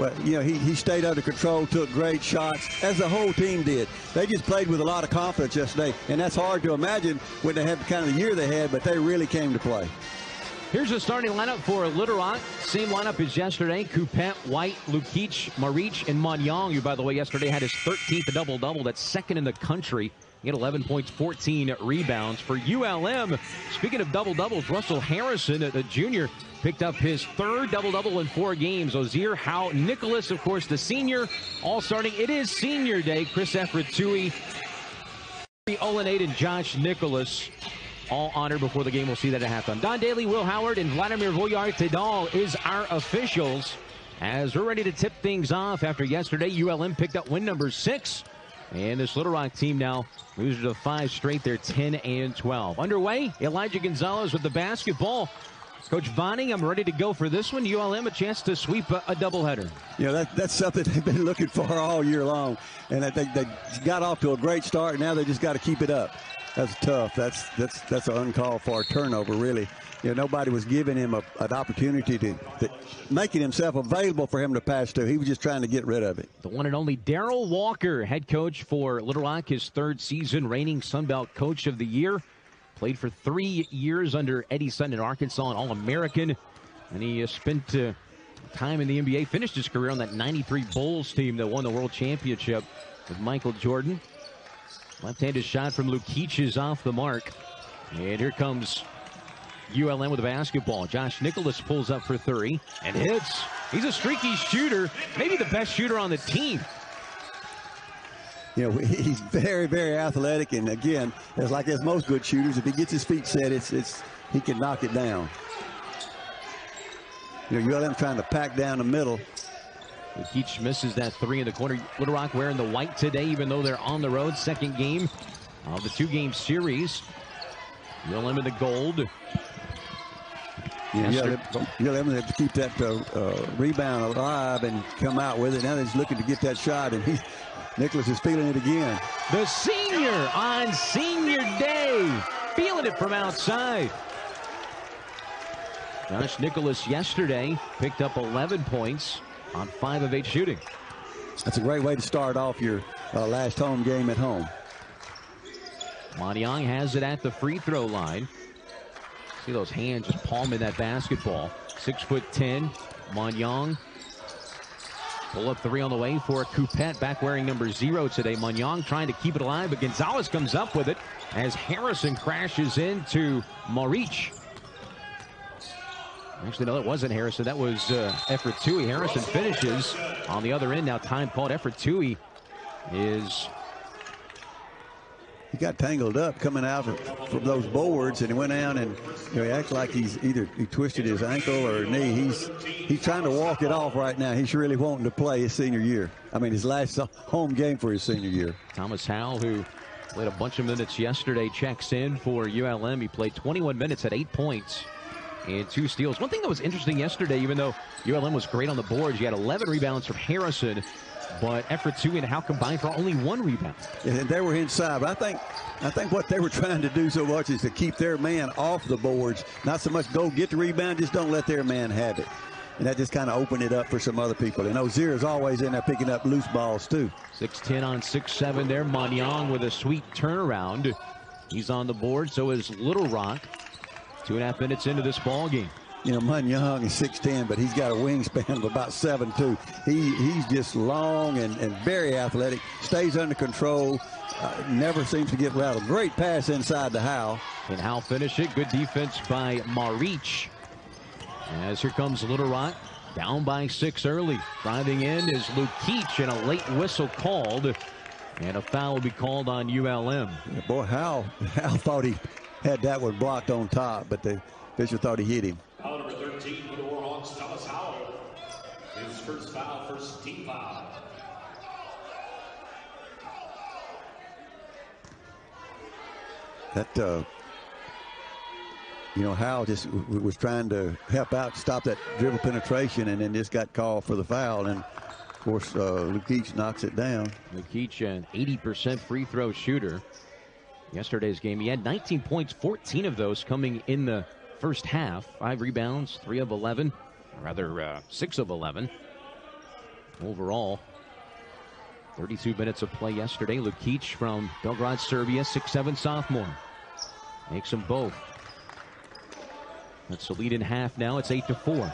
well, you know, he, he stayed under control, took great shots, as the whole team did. They just played with a lot of confidence yesterday, and that's hard to imagine when they had the kind of year they had, but they really came to play. Here's the starting lineup for Little Rock. Same lineup as yesterday. Coupette, White, Lukic, Marich, and Monyong, who, by the way, yesterday had his 13th double-double. That's second in the country. He had 11 points, 14 rebounds. For ULM, speaking of double-doubles, Russell Harrison, the junior, picked up his third double-double in four games. Ozier, Howe, Nicholas, of course, the senior, all starting. It is senior day. Chris Efritui, Olenade, and Josh Nicholas all honored before the game. We'll see that at halftime. Don Daly, Will Howard, and Vladimir Voyar-Tedal is our officials as we're ready to tip things off after yesterday. ULM picked up win number six. And this Little Rock team now moves to five straight. They're 10 and 12. Underway, Elijah Gonzalez with the basketball. Coach Vining, I'm ready to go for this one. ULM a chance to sweep a, a doubleheader. You know, that, that's something they've been looking for all year long. And I think they got off to a great start. Now they just got to keep it up. That's tough. That's that's that's an uncalled for turnover, really. You know, nobody was giving him a, an opportunity to, to, making himself available for him to pass to. He was just trying to get rid of it. The one and only Darrell Walker, head coach for Little Rock, his third season, reigning Sun Belt Coach of the Year. Played for three years under Eddie Sutton in Arkansas, an All-American, and he uh, spent uh, time in the NBA. Finished his career on that '93 Bulls team that won the World Championship with Michael Jordan. Left-handed shot from Lukic is off the mark. And here comes ULM with the basketball. Josh Nicholas pulls up for three and hits. He's a streaky shooter, maybe the best shooter on the team. You know, he's very, very athletic, and again, it's like as most good shooters, if he gets his feet set, it's it's he can knock it down. You know, ULM trying to pack down the middle. Keach misses that three in the corner. Little Rock wearing the white today, even though they're on the road. Second game of the two-game series. ULM in the gold. Yeah, ULM, have to keep that uh, uh, rebound alive and come out with it. Now they're looking to get that shot, and he, Nicholas is feeling it again. The senior on senior day, feeling it from outside. Josh Nicholas yesterday picked up 11 points on five of eight shooting. That's a great way to start off your uh, last home game at home. Monyong has it at the free throw line. See those hands just palming that basketball. Six foot ten. Monyong. Pull up three on the way for Coupette back wearing number zero today. Monyong trying to keep it alive, but Gonzalez comes up with it as Harrison crashes into Marich. Actually, no, that wasn't Harrison. That was uh, Efritui. Harrison finishes on the other end. Now time called. Efritui is he got tangled up coming out from those boards and he went down and you know, he acts like he's either he twisted his ankle or knee. He's he's trying to walk it off right now. He's really wanting to play his senior year. I mean, his last home game for his senior year. Thomas Howell, who played a bunch of minutes yesterday, checks in for ULM. He played 21 minutes at eight points and two steals. One thing that was interesting yesterday, even though ULM was great on the boards, you had 11 rebounds from Harrison, but Efritui and Howe combined for only one rebound. And they were inside. But I think I think what they were trying to do so much is to keep their man off the boards, not so much go get the rebound, just don't let their man have it. And that just kind of opened it up for some other people. And Ozier is always in there picking up loose balls, too. 6'10 on 6'7 there. Monyong with a sweet turnaround. He's on the board, so is Little Rock. Two and a half minutes into this ball game. You know, Monyong is 6'10", but he's got a wingspan of about 7'2". He, he's just long and, and very athletic, stays under control, uh, never seems to get rattled. Great pass inside to Howe. And Howe finish it. Good defense by Marich. As here comes Little Rock. Down by six early. Driving in is Lukic and a late whistle called. And a foul will be called on ULM. Yeah, boy, Howe, Howe thought he had that one blocked on top, but the official thought he hit him. Foul number 13 for the Warhawks, Thomas Howell. His first foul, first team foul. That, uh, you know, Howell just was trying to help out, stop that dribble penetration, and then just got called for the foul. And, of course, uh, Lukic knocks it down. Lukic, an 80% free throw shooter. Yesterday's game, he had 19 points, 14 of those coming in the first half. Five rebounds, three of 11, rather uh, six of 11. overall. 32 minutes of play yesterday. Lukic from Belgrade, Serbia, 6'7 sophomore. Makes them both. That's the lead in half now. It's 8 to 4.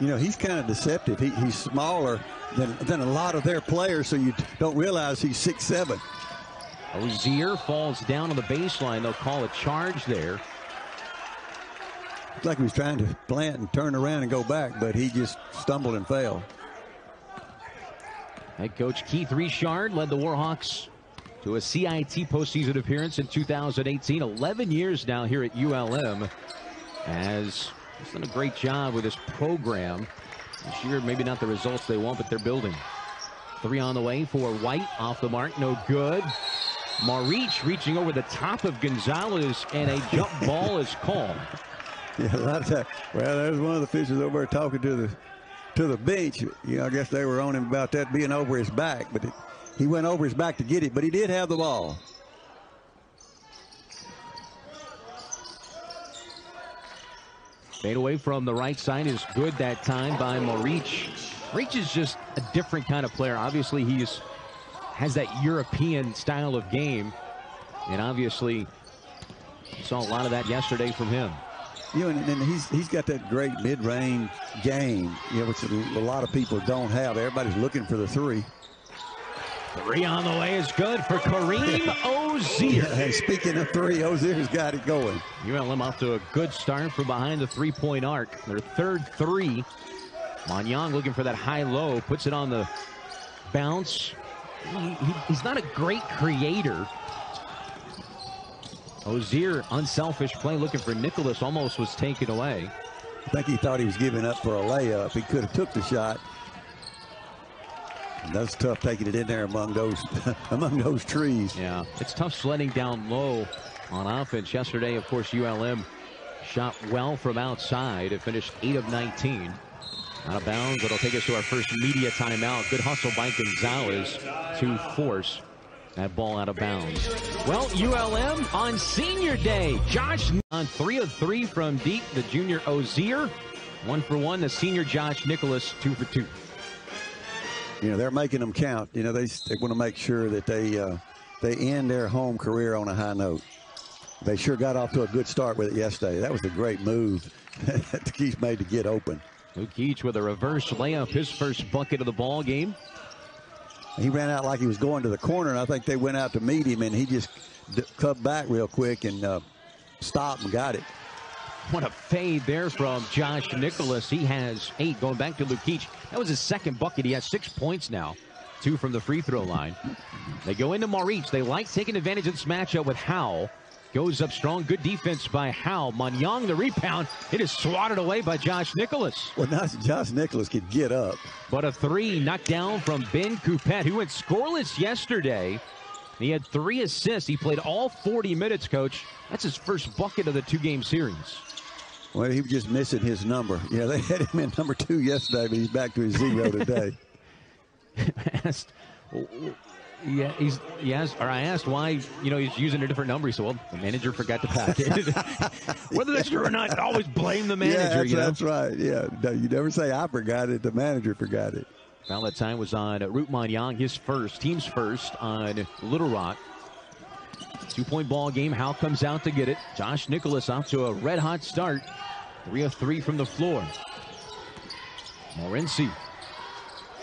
You know, he's kind of deceptive. He, he's smaller than, than a lot of their players, so you don't realize he's six seven. Ozier falls down on the baseline. They'll call a charge there. Like he was trying to plant and turn around and go back, but he just stumbled and fell. Head coach Keith Richard led the Warhawks to a CIT postseason appearance in 2018. 11 years now here at ULM. As done a great job with this program. This year, maybe not the results they want, but they're building. Three on the way for White. Off the mark, no good. Marich reaching over the top of Gonzalez, and a jump ball is called. Yeah, a lot of time. Well, there's one of the officials over there talking to the to the bench. You know, I guess they were on him about that being over his back, but it, he went over his back to get it, but he did have the ball. Fade away from the right side is good that time by Marich. Reach is just a different kind of player. Obviously, he's has that European style of game, and obviously, saw a lot of that yesterday from him. You know, and, and he's he's got that great mid-range game, you know, which a lot of people don't have. Everybody's looking for the three. Three on the way is good for Koreem Ozier. Hey, speaking of three, Ozier's got it going. ULM off to a good start from behind the three-point arc. Their third three. Monyong looking for that high-low, puts it on the bounce. He, he, he's not a great creator. Ozier, unselfish play, looking for Nicholas, almost was taken away. I think he thought he was giving up for a layup. He could have took the shot. That's tough taking it in there among those among those trees. Yeah, it's tough sledding down low on offense. Yesterday, of course, ULM shot well from outside. It finished 8 of 19. Out of bounds. It'll take us to our first media timeout. Good hustle by Gonzalez to force that ball out of bounds. Well, ULM on senior day. Josh on three of three from deep. The junior Ozier. One for one. The senior Josh Nicholas, two for two. You know, they're making them count. You know, they, they want to make sure that they uh, they end their home career on a high note. They sure got off to a good start with it yesterday. That was a great move that the Keys made to get open. Lukic with a reverse layup, his first bucket of the ball game. He ran out like he was going to the corner, and I think they went out to meet him, and he just cut back real quick and uh, stopped and got it. What a fade there from Josh Nicholas. He has eight going back to Lukic. That was his second bucket. He has six points now, two from the free throw line. They go into Marich. They like taking advantage of this matchup with Howe. Goes up strong. Good defense by Howe. Monyong the rebound. It is swatted away by Josh Nicholas. Well, now Josh Nicholas could get up. But a three knocked down from Ben Coupette, who went scoreless yesterday. He had three assists. He played all 40 minutes, coach. That's his first bucket of the two-game series. Well, he was just missing his number. Yeah, they had him in number two yesterday, but he's back to his zero today. asked, yeah, he's he asked, or I asked why you know he's using a different number. He said, "Well, the manager forgot to pack it." Whether that's true or not, always blame the manager. Yeah, that's, you know? that's right. Yeah, no, you never say I forgot it. The manager forgot it. Foul that time was on Ruot Monyong, his first, team's first on Little Rock. Two point ball game. Howe comes out to get it. Josh Nicholas off to a red hot start. Three of three from the floor. Morency.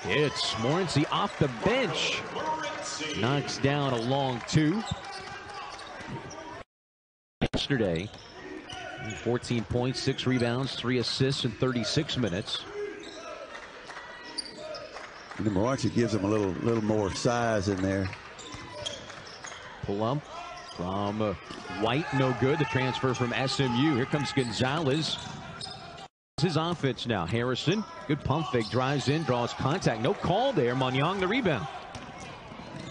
It's Morency off the bench. Knocks down a long two. Yesterday, 14 points, six rebounds, three assists in 36 minutes. And the Morency gives him a little, little more size in there. Pull up from uh, White, no good. The transfer from SMU. Here comes Gonzalez. This His offense now. Harrison, good pump fake, drives in, draws contact. No call there. Monyong the rebound.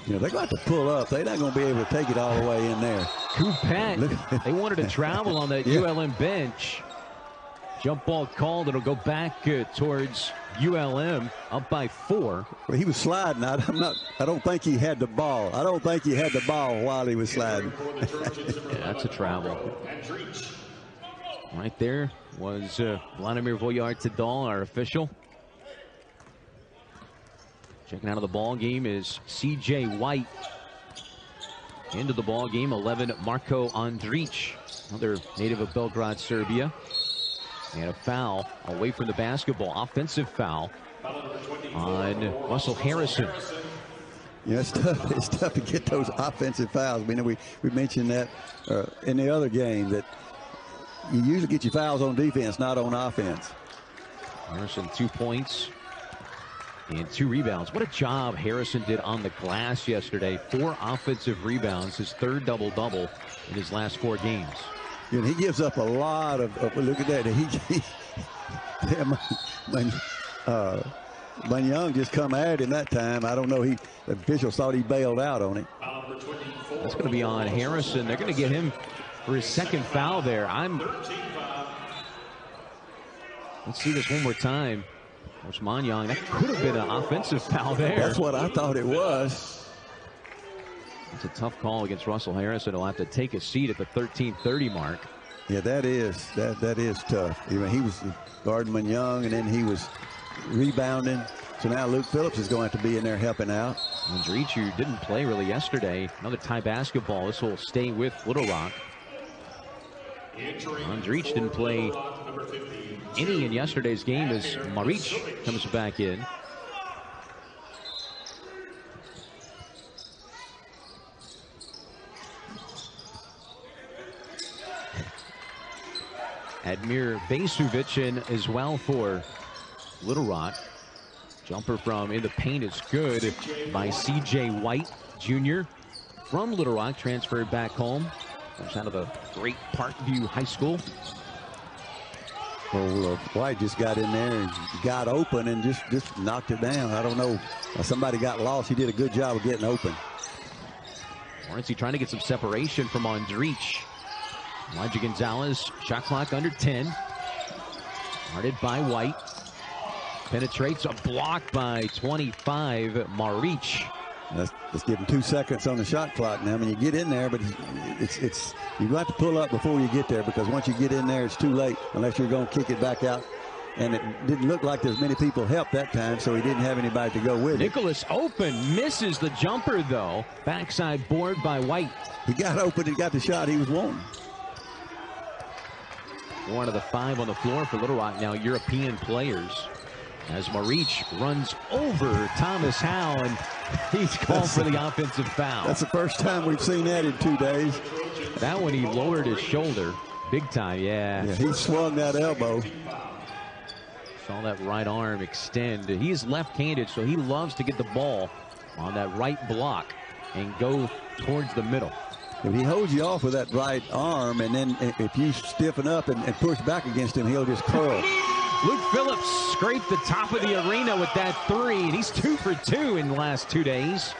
You know, they're going to have to pull up. They're not going to be able to take it all the way in there. Coupette, they wanted to travel on that yeah. ULM bench. Jump ball called. It'll go back uh, towards ULM up by four. Well, he was sliding. I, am not. I don't think he had the ball. I don't think he had the ball while he was sliding. yeah, that's a travel. Right there was uh, Vladimir Voyard Tadal, our official. Checking out of the ball game is C.J. White. Into the ball game, 11, Marko Andrić, another native of Belgrade, Serbia. And a foul away from the basketball, offensive foul on Russell Harrison. Yeah, it's tough. It's tough to get those offensive fouls. We know we, we mentioned that uh, in the other game that you usually get your fouls on defense, not on offense. Harrison, two points and two rebounds. What a job Harrison did on the glass yesterday. Four offensive rebounds, his third double double in his last four games. You know, he gives up a lot of. of look at that. He, he yeah, when, uh, Young just come at him that time. I don't know. He the officials thought he bailed out on it. That's going to be on Harrison. They're going to get him for his second foul there. I'm. Let's see this one more time. There's Monyong. That could have been an offensive foul there. That's what I thought it was. It's a tough call against Russell Harrison. He'll have to take a seat at the 13:30 mark. Yeah, that is that that is tough. I mean, he was guarding Young, and then he was rebounding. So now Luke Phillips is going to, to be in there helping out. Andrić, didn't play really yesterday. Another tie basketball. This will stay with Little Rock. Andrić didn't play any in yesterday's game as Marich comes back in. Admir Besuvic in as well for Little Rock. Jumper from in the paint is good by C.J. White Jr. from Little Rock, transferred back home. Comes out of a great Parkview High School. Well, uh, White just got in there and got open and just, just knocked it down. I don't know. Somebody got lost. He did a good job of getting open. Morency trying to get some separation from Andrić. Elijah Gonzalez, shot clock under 10. Guarded by White. Penetrates a block by 25, Marich. Let's, let's give him two seconds on the shot clock now. I mean, you get in there, but it's it's you got to pull up before you get there because once you get in there, it's too late unless you're going to kick it back out. And it didn't look like there's many people helped that time, so he didn't have anybody to go with Nicholas it. open misses the jumper though. Backside board by White. He got open and got the shot he was wanting. One of the five on the floor for Little Rock now, European players as Maric runs over Thomas Howe, and he's called that's, for the offensive foul. That's the first time we've seen that in two days. That one, he lowered his shoulder big time, yeah. Yeah, he swung that elbow. Saw that right arm extend. He's left-handed, so he loves to get the ball on that right block and go towards the middle. If he holds you off with that right arm, and then if you stiffen up and, and push back against him, he'll just curl. Luke Phillips scraped the top of the arena with that three, and he's two for two in the last two days.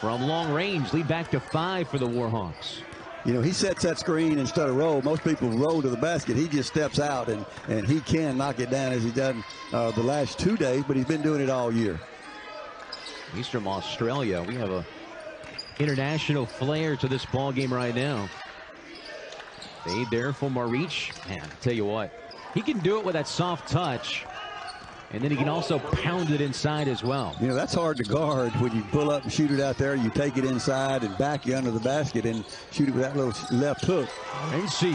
From long range, lead back to five for the Warhawks. You know, he sets that screen instead of roll. Most people roll to the basket. He just steps out, and, and he can knock it down as he's done uh, the last two days, but he's been doing it all year. He's from Australia. We have a international flair to this ball game right now. Fade there for Marich. Man, I tell you what, he can do it with that soft touch. And then he can also pound it inside as well. You know, that's hard to guard when you pull up and shoot it out there. You take it inside and back you under the basket and shoot it with that little left hook. And see,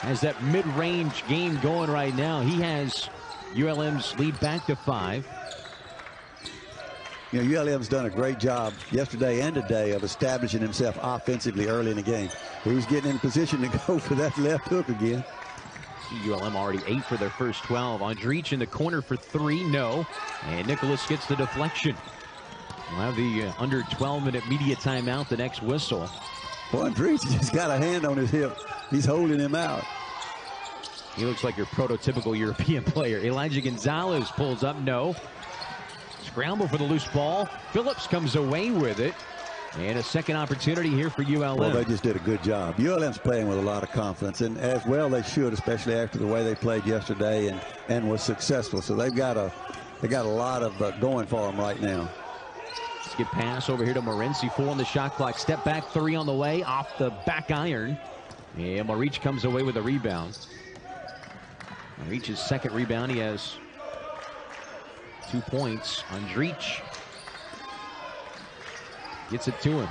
has that mid-range game going right now. He has ULM's lead back to five. You know, ULM's done a great job yesterday and today of establishing himself offensively early in the game. He's getting in position to go for that left hook again. ULM already eight for their first 12. Andrić in the corner for three, no. And Nicholas gets the deflection. We'll have the uh, under 12 minute media timeout, the next whistle. Well, just got a hand on his hip. He's holding him out. He looks like your prototypical European player. Elijah Gonzalez pulls up, no. Scramble for the loose ball. Phillips comes away with it. And a second opportunity here for ULM. Well, they just did a good job. ULM's playing with a lot of confidence, and as well they should, especially after the way they played yesterday and and was successful. So they've got a they got a lot of uh, going for them right now. Let's pass over here to Morency. Four on the shot clock. Step back three on the way off the back iron. And Maric comes away with a rebound. Maric's second rebound. He has two points. Andrić Gets it to him.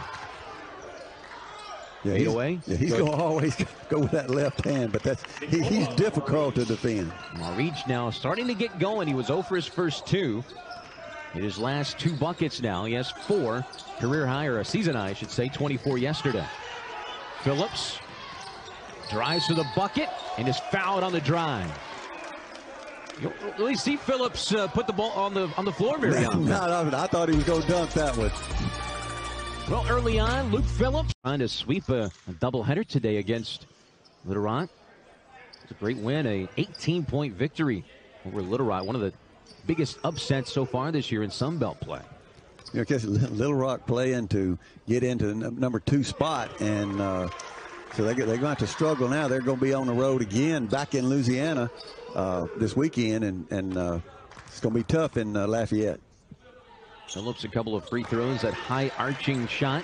Yeah, he's, away. Yeah, he's going to always go with that left hand, but that's he, he's difficult to defend. Marich now starting to get going. He was 0 for his first two. In his last two buckets now, he has four. Career high, or a season high, I should say, 24 yesterday. Phillips drives to the bucket and is fouled on the drive. You don't really see Phillips uh, put the ball on the on the floor very often. Not. I thought he was going to dunk that one. Well, early on, Luke Phillips trying to sweep a, a doubleheader today against Little Rock. It's a great win, a 18-point victory over Little Rock, one of the biggest upsets so far this year in Sun Belt play. You know, because Little Rock playing to get into the number two spot, and uh, so they, they're going to have to struggle now. They're going to be on the road again back in Louisiana uh, this weekend, and, and uh, it's going to be tough in uh, Lafayette. Phillips a couple of free throws, that high arching shot.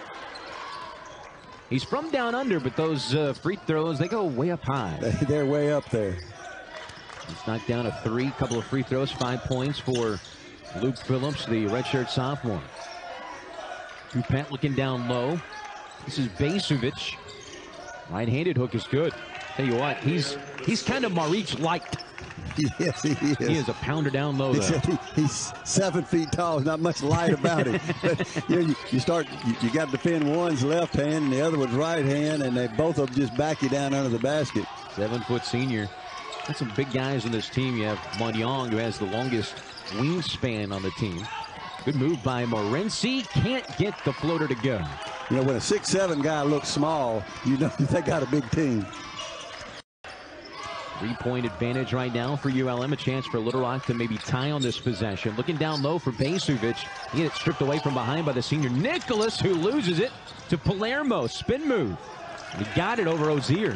He's from down under, but those uh, free throws, they go way up high. They- They're way up there. He's knocked down a three, couple of free throws, five points for Luke Phillips, the redshirt sophomore. Dupent looking down low. This is Basovic. Right-handed hook is good. Tell you what, he's he's kind of Marich liked. Yes, he is. He is a pounder down low he, he's seven feet tall. There's not much light about him. But, you, know, you, start, you, you got to defend one's left hand and the other one's right hand, and they both of them just back you down under the basket. Seven foot senior. Got some big guys on this team. You have Monyong, who has the longest wingspan on the team. Good move by Morency. Can't get the floater to go. You know, when a six-seven guy looks small, you know they got a big team. Three point advantage right now for ULM. A chance for Little Rock to maybe tie on this possession. Looking down low for Basovic. He gets stripped away from behind by the senior Nicholas, who loses it to Palermo. Spin move. He got it over Ozier.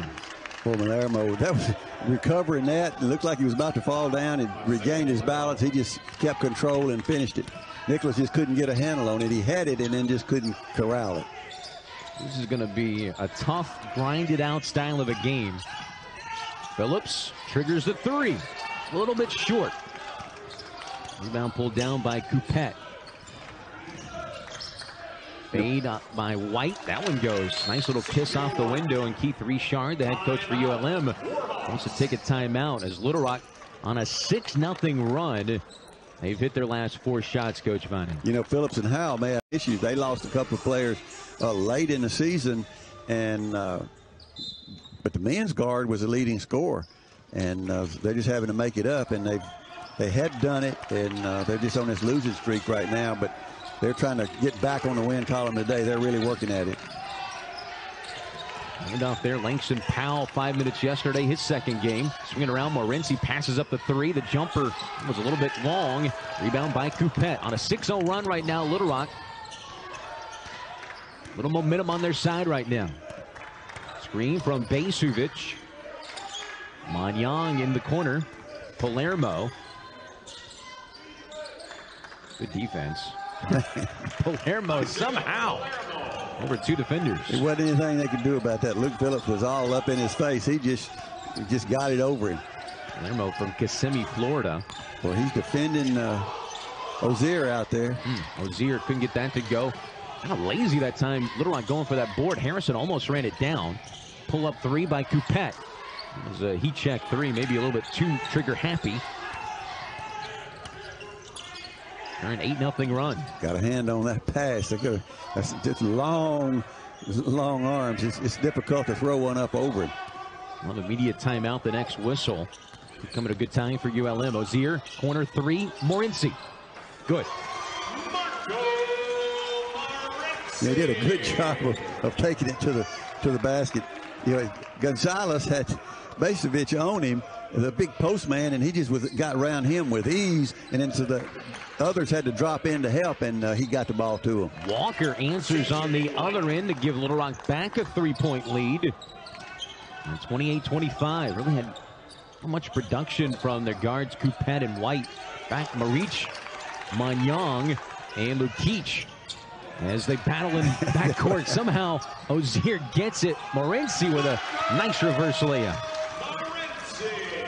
Well, Palermo, that was recovering that. It looked like he was about to fall down and regained his balance. He just kept control and finished it. Nicholas just couldn't get a handle on it. He had it and then just couldn't corral it. This is going to be a tough, grinded out style of a game. Phillips triggers the three. A little bit short. Rebound pulled down by Coupette. Fade up by White. That one goes. Nice little kiss off the window. And Keith Richard, the head coach for ULM, wants to take a timeout as Little Rock on a 6 nothing run. They've hit their last four shots, Coach Vining. You know, Phillips and Howell may have issues. They lost a couple of players uh, late in the season, and uh, but the men's guard was the leading scorer, and uh, they're just having to make it up. And they they had done it, and uh, they're just on this losing streak right now. But they're trying to get back on the win column today. They're really working at it. And off there, Langston Powell, five minutes yesterday, his second game. Swinging around, Morency passes up the three. The jumper was a little bit long. Rebound by Coupette on a 6-0 run right now, Little Rock. Little momentum on their side right now. Screen from Basovic. Monyong in the corner. Palermo. Good defense. Palermo somehow over two defenders. There wasn't anything they could do about that. Luke Phillips was all up in his face. He just he just got it over him. Palermo from Kissimmee, Florida. Well, he's defending uh, Ozier out there. Hmm. Ozier couldn't get that to go. Kind of lazy that time. Little Rock going for that board. Harrison almost ran it down. Pull up three by Coupette. It was a heat check three, maybe a little bit too trigger happy. They're an 8 nothing run. Got a hand on that pass. They could that's just long, long arms. It's, it's difficult to throw one up over him. Well, immediate timeout, the next whistle. Coming a good time for ULM. Ozier, corner three, Morency. Good. They did a good job of, of taking it to the to the basket. You know, Gonzalez had Basovic on him, the big postman, and he just was got around him with ease. And then so the others had to drop in to help, and uh, he got the ball to him. Walker answers on the other end to give Little Rock back a three-point lead. 28-25. Really had much production from their guards, Coupette and White. Back Marich, Monyong, and Lukic. As they battle in backcourt, somehow Ozier gets it. Morency with a nice reverse layup.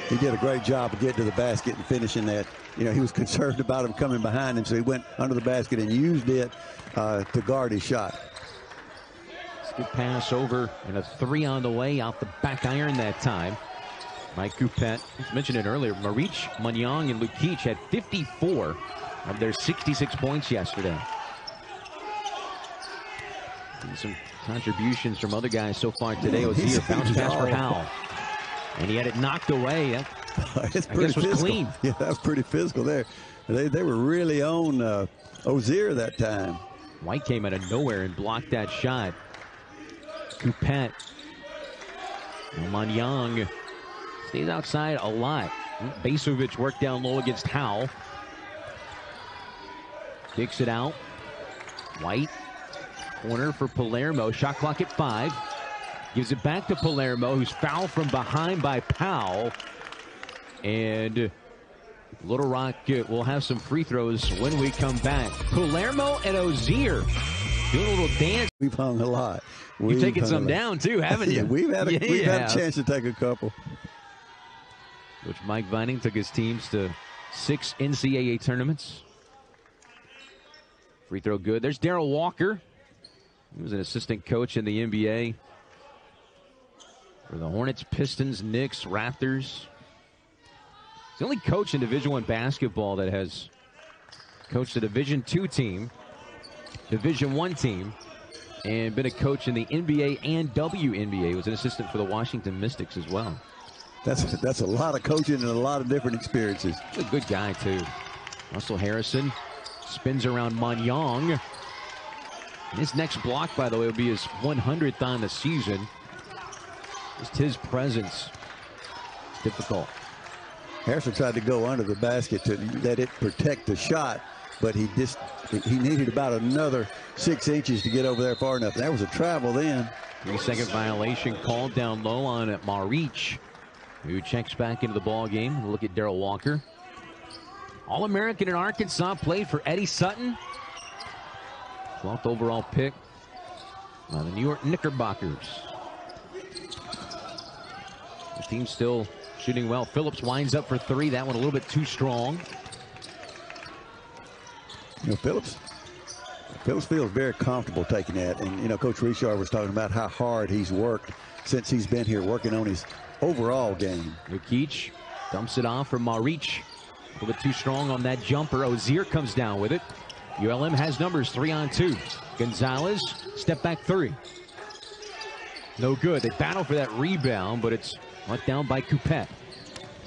He did a great job of getting to the basket and finishing that. you know, he was concerned about him coming behind him, so he went under the basket and used it uh, to guard his shot. Good pass over and a three on the way out the back iron that time. Mike Coupette, I mentioned it earlier, Marich, Monyong, and Lukic had 54 of their 66 points yesterday. And some contributions from other guys so far today. Ozier bounce pass for Howell. And he had it knocked away. That, it's pretty was physical. clean. Yeah, that was pretty physical there. They, they were really on uh, Ozier that time. White came out of nowhere and blocked that shot. Coupette. Monyong stays outside a lot. Basovic worked down low against Howell. Kicks it out. White. Corner for Palermo. Shot clock at five. Gives it back to Palermo, who's fouled from behind by Powell. And Little Rock uh, will have some free throws when we come back. Palermo and Ozier doing a little dance. We've hung a lot. You've We've taken some down too, haven't you? yeah, we've had a, Yeah, we've had a chance to take a couple. Which Mike Vining took his teams to six NCAA tournaments. Free throw good. There's Darrell Walker. He was an assistant coach in the NBA for the Hornets, Pistons, Knicks, Raptors. He's the only coach in Division One basketball that has coached a Division Two team, Division One team, and been a coach in the NBA and WNBA. He was an assistant for the Washington Mystics as well. That's that's a lot of coaching and a lot of different experiences. He's a good guy, too. Russell Harrison spins around His next block, by the way, will be his 100th on the season. Just his presence difficult. Harrison tried to go under the basket to let it protect the shot, but he just he needed about another six inches to get over there far enough. That was a travel then. Three second violation called down low on Marich, who checks back into the ball game. Look at Darrell Walker. All American in Arkansas played for Eddie Sutton. 12th overall pick by the New York Knickerbockers. The team still shooting well. Phillips winds up for three. That one a little bit too strong. You know, Phillips. Phillips feels very comfortable taking that, and you know, Coach Richard was talking about how hard he's worked since he's been here, working on his overall game. Lukic dumps it off for Marich. A little bit too strong on that jumper. Ozier comes down with it. ULM has numbers three on two. Gonzalez, step back three. No good. They battle for that rebound, but it's let down by Coupette.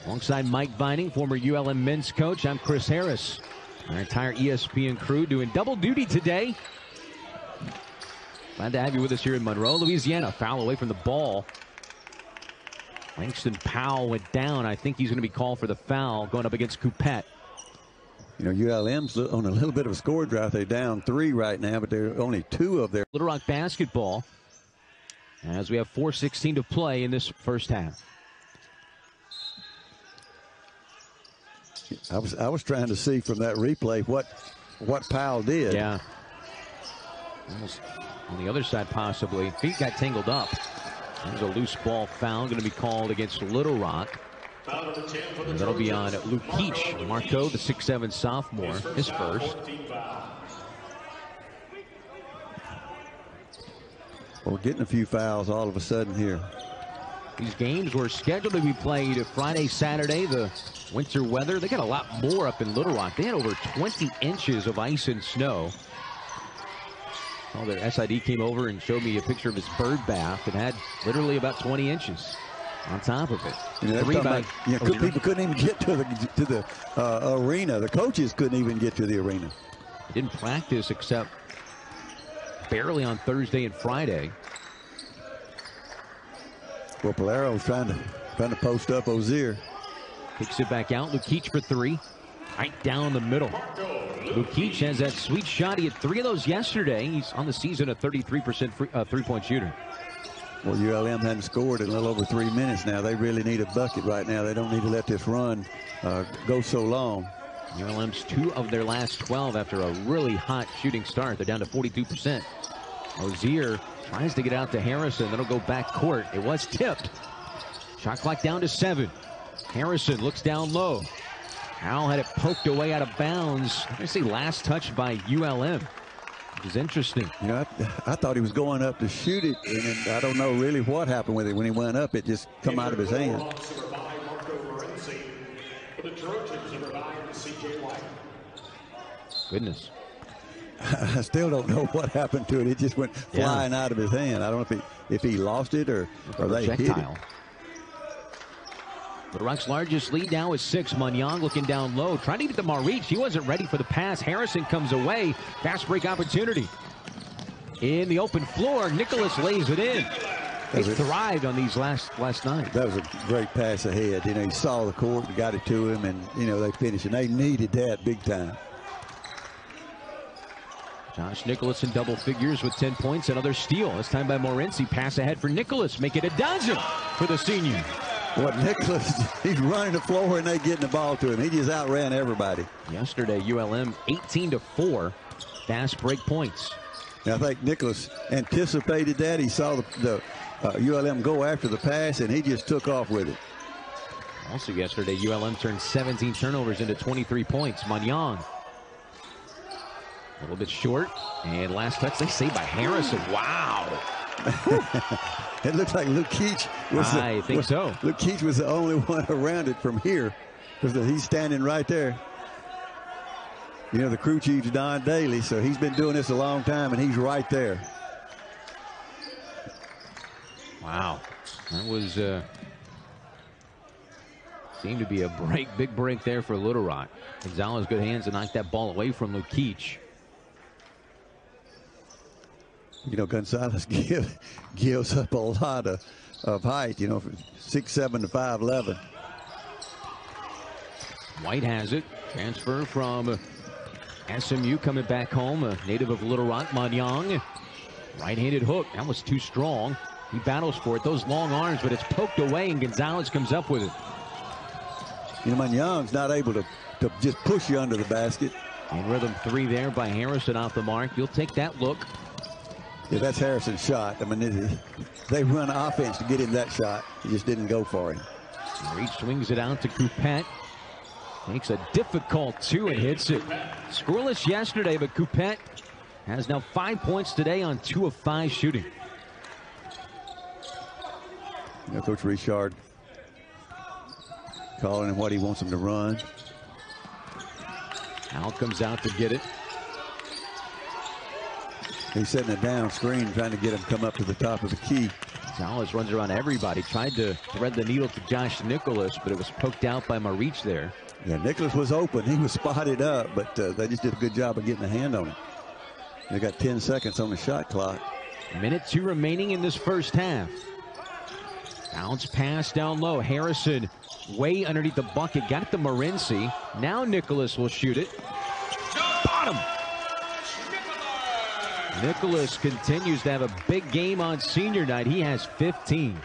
Alongside Mike Vining, former ULM men's coach, I'm Chris Harris. Our entire ESPN crew doing double duty today. Glad to have you with us here in Monroe, Louisiana. Foul away from the ball. Langston Powell went down. I think he's going to be called for the foul going up against Coupette. You know, ULM's on a little bit of a score drought. They're down three right now, but they're only two of their. Little Rock basketball as we have 4.16 to play in this first half. I was I was trying to see from that replay what what Powell did. Yeah. Almost on the other side, possibly. Feet got tangled up. There's a loose ball foul going to be called against Little Rock. Foul number 10 for the And that'll be on Luke Lukic. Marco, the 6'7 sophomore, his first. Well, we're getting a few fouls all of a sudden here. These games were scheduled to be played Friday, Saturday. The winter weather, they got a lot more up in Little Rock. They had over 20 inches of ice and snow. Oh, their SID came over and showed me a picture of his bird bath. It had literally about 20 inches on top of it. You know, Three by- about, you know, Oh, people couldn't even get to the to the uh, arena. The coaches couldn't even get to the arena. They didn't practice except barely on Thursday and Friday. Well, Palermo was trying to trying to post up Ozier. Kicks it back out. Lukic for three. Right down the middle. Lukic has that sweet shot. He had three of those yesterday. He's on the season a 33% free, uh, three-point shooter. Well, ULM hadn't scored in a little over three minutes now. They really need a bucket right now. They don't need to let this run uh, go so long. ULM's two of their last 12 after a really hot shooting start. They're down to 42%. Ozier tries to get out to Harrison. That'll go back court. It was tipped. Shot clock down to seven. Harrison looks down low. Howell had it poked away out of bounds. I see last touch by ULM, which is interesting. You know, I, I, thought he was going up to shoot it, and I don't know really what happened with it. When he went up, it just come out of his hand. Goodness. I still don't know what happened to it. It just went flying yeah. out of his hand. I don't know if he if he lost it or, or they hit it. The Rock's largest lead now is six. Monyong looking down low, trying to get to Marich. He wasn't ready for the pass. Harrison comes away. Fast break opportunity. In the open floor, Nicholas lays it in. He thrived on these last last night. That was a great pass ahead. You know, he saw the court, got it to him, and you know they finished. And they needed that big time. Josh Nicholas in double figures with 10 points. Another steal. This time by Morency. Pass ahead for Nicholas. Make it a dozen for the senior. What Nicholas, he's running the floor and they getting the ball to him. He just outran everybody. Yesterday, ULM 18 to 4. Fast break points. I think Nicholas anticipated that. He saw the, the uh, ULM go after the pass and he just took off with it. Also yesterday, ULM turned 17 turnovers into 23 points. Monyong a little bit short. And last touch, they say by Harrison. Wow. it looks like Lukic was I the, think was, so. Lukic was the only one around it from here because he's standing right there. You know, the crew chief's Don Daly, so he's been doing this a long time, and he's right there. Wow. That was, uh, seemed to be a break, big break there for Little Rock. Gonzalez good hands to knock that ball away from Lukic you know, Gonzalez give, gives up a lot of, of height, you know, six seven to 5'11. White has it. Transfer from SMU coming back home, a native of Little Rock, Monyong. Right-handed hook. That was too strong. He battles for it. Those long arms, but it's poked away, and Gonzalez comes up with it. You know, Monyong's not able to, to just push you under the basket. In rhythm three there by Harrison off the mark. You'll take that look. Yeah, that's Harrison's shot. I mean, they run offense to get him that shot. He just didn't go for him. Reach swings it out to Coupette. Makes a difficult two and hits it. Scoreless yesterday, but Coupette has now five points today on two of five shooting. You know, Coach Richard calling him what he wants him to run. Al comes out to get it. He's setting a down screen, trying to get him come up to the top of the key. Gonzalez runs around everybody, tried to thread the needle to Josh Nicholas, but it was poked out by Marich there. Yeah, Nicholas was open. He was spotted up, but uh, they just did a good job of getting a hand on him. They got 10 seconds on the shot clock. Minute two remaining in this first half. Bounce pass down low. Harrison way underneath the bucket. Got it to Morency. Now Nicholas will shoot it. Bottom. Nicholas continues to have a big game on senior night. He has 15.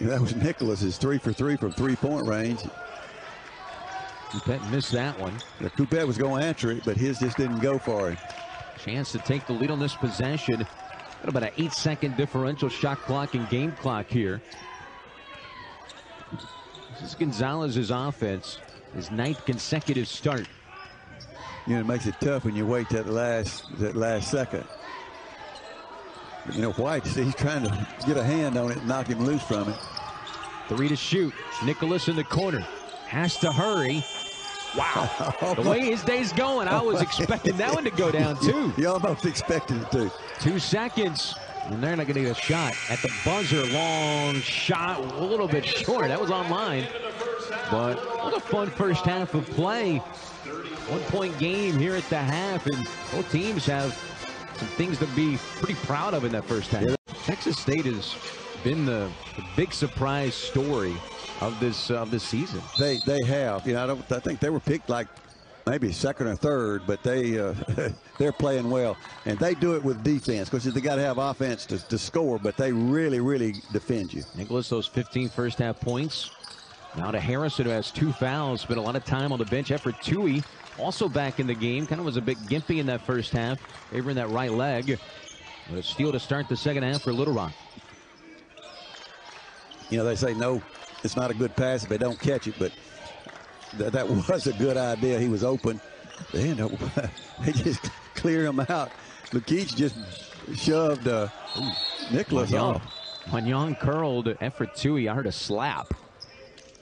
that was Nicholas's three for three from three-point range. Coupette missed that one. The Coupette was going after it, but his just didn't go for him. Chance to take the lead on this possession. Got about an eight-second differential shot clock and game clock here. This is Gonzalez's offense his ninth consecutive start. You know, it makes it tough when you wait that last that last second. You know, White, he's trying to get a hand on it and knock him loose from it. Three to shoot. Nicholas in the corner. Has to hurry. Wow. the way his day's going, I was expecting that one to go down too. You almost expected it to. Two seconds. And they're not going to get a shot. At the buzzer, long shot, a little bit short. That was online. But what a fun first half of play. One point game here at the half, and both teams have some things to be pretty proud of in that first half. Texas State has been the, the, big surprise story of this of this season. They they have. You know, I don't. I think they were picked like maybe second or third, but they uh, they're playing well, and they do it with defense because they got to have offense to, to score, but they really really defend you. Nicholas, those 15 first half points now to Harrison, who has two fouls. Spent a lot of time on the bench. Efritui also back in the game. Kind of was a bit gimpy in that first half, favoring that right leg. But a steal to start the second half for Little Rock. you know, they say no, it's not a good pass if they don't catch it, but th- that was a good idea. He was open. Then they just clear him out. Lukic just shoved uh, Nicholas Magnon. off. Magnon curled Efritui. He heard a slap.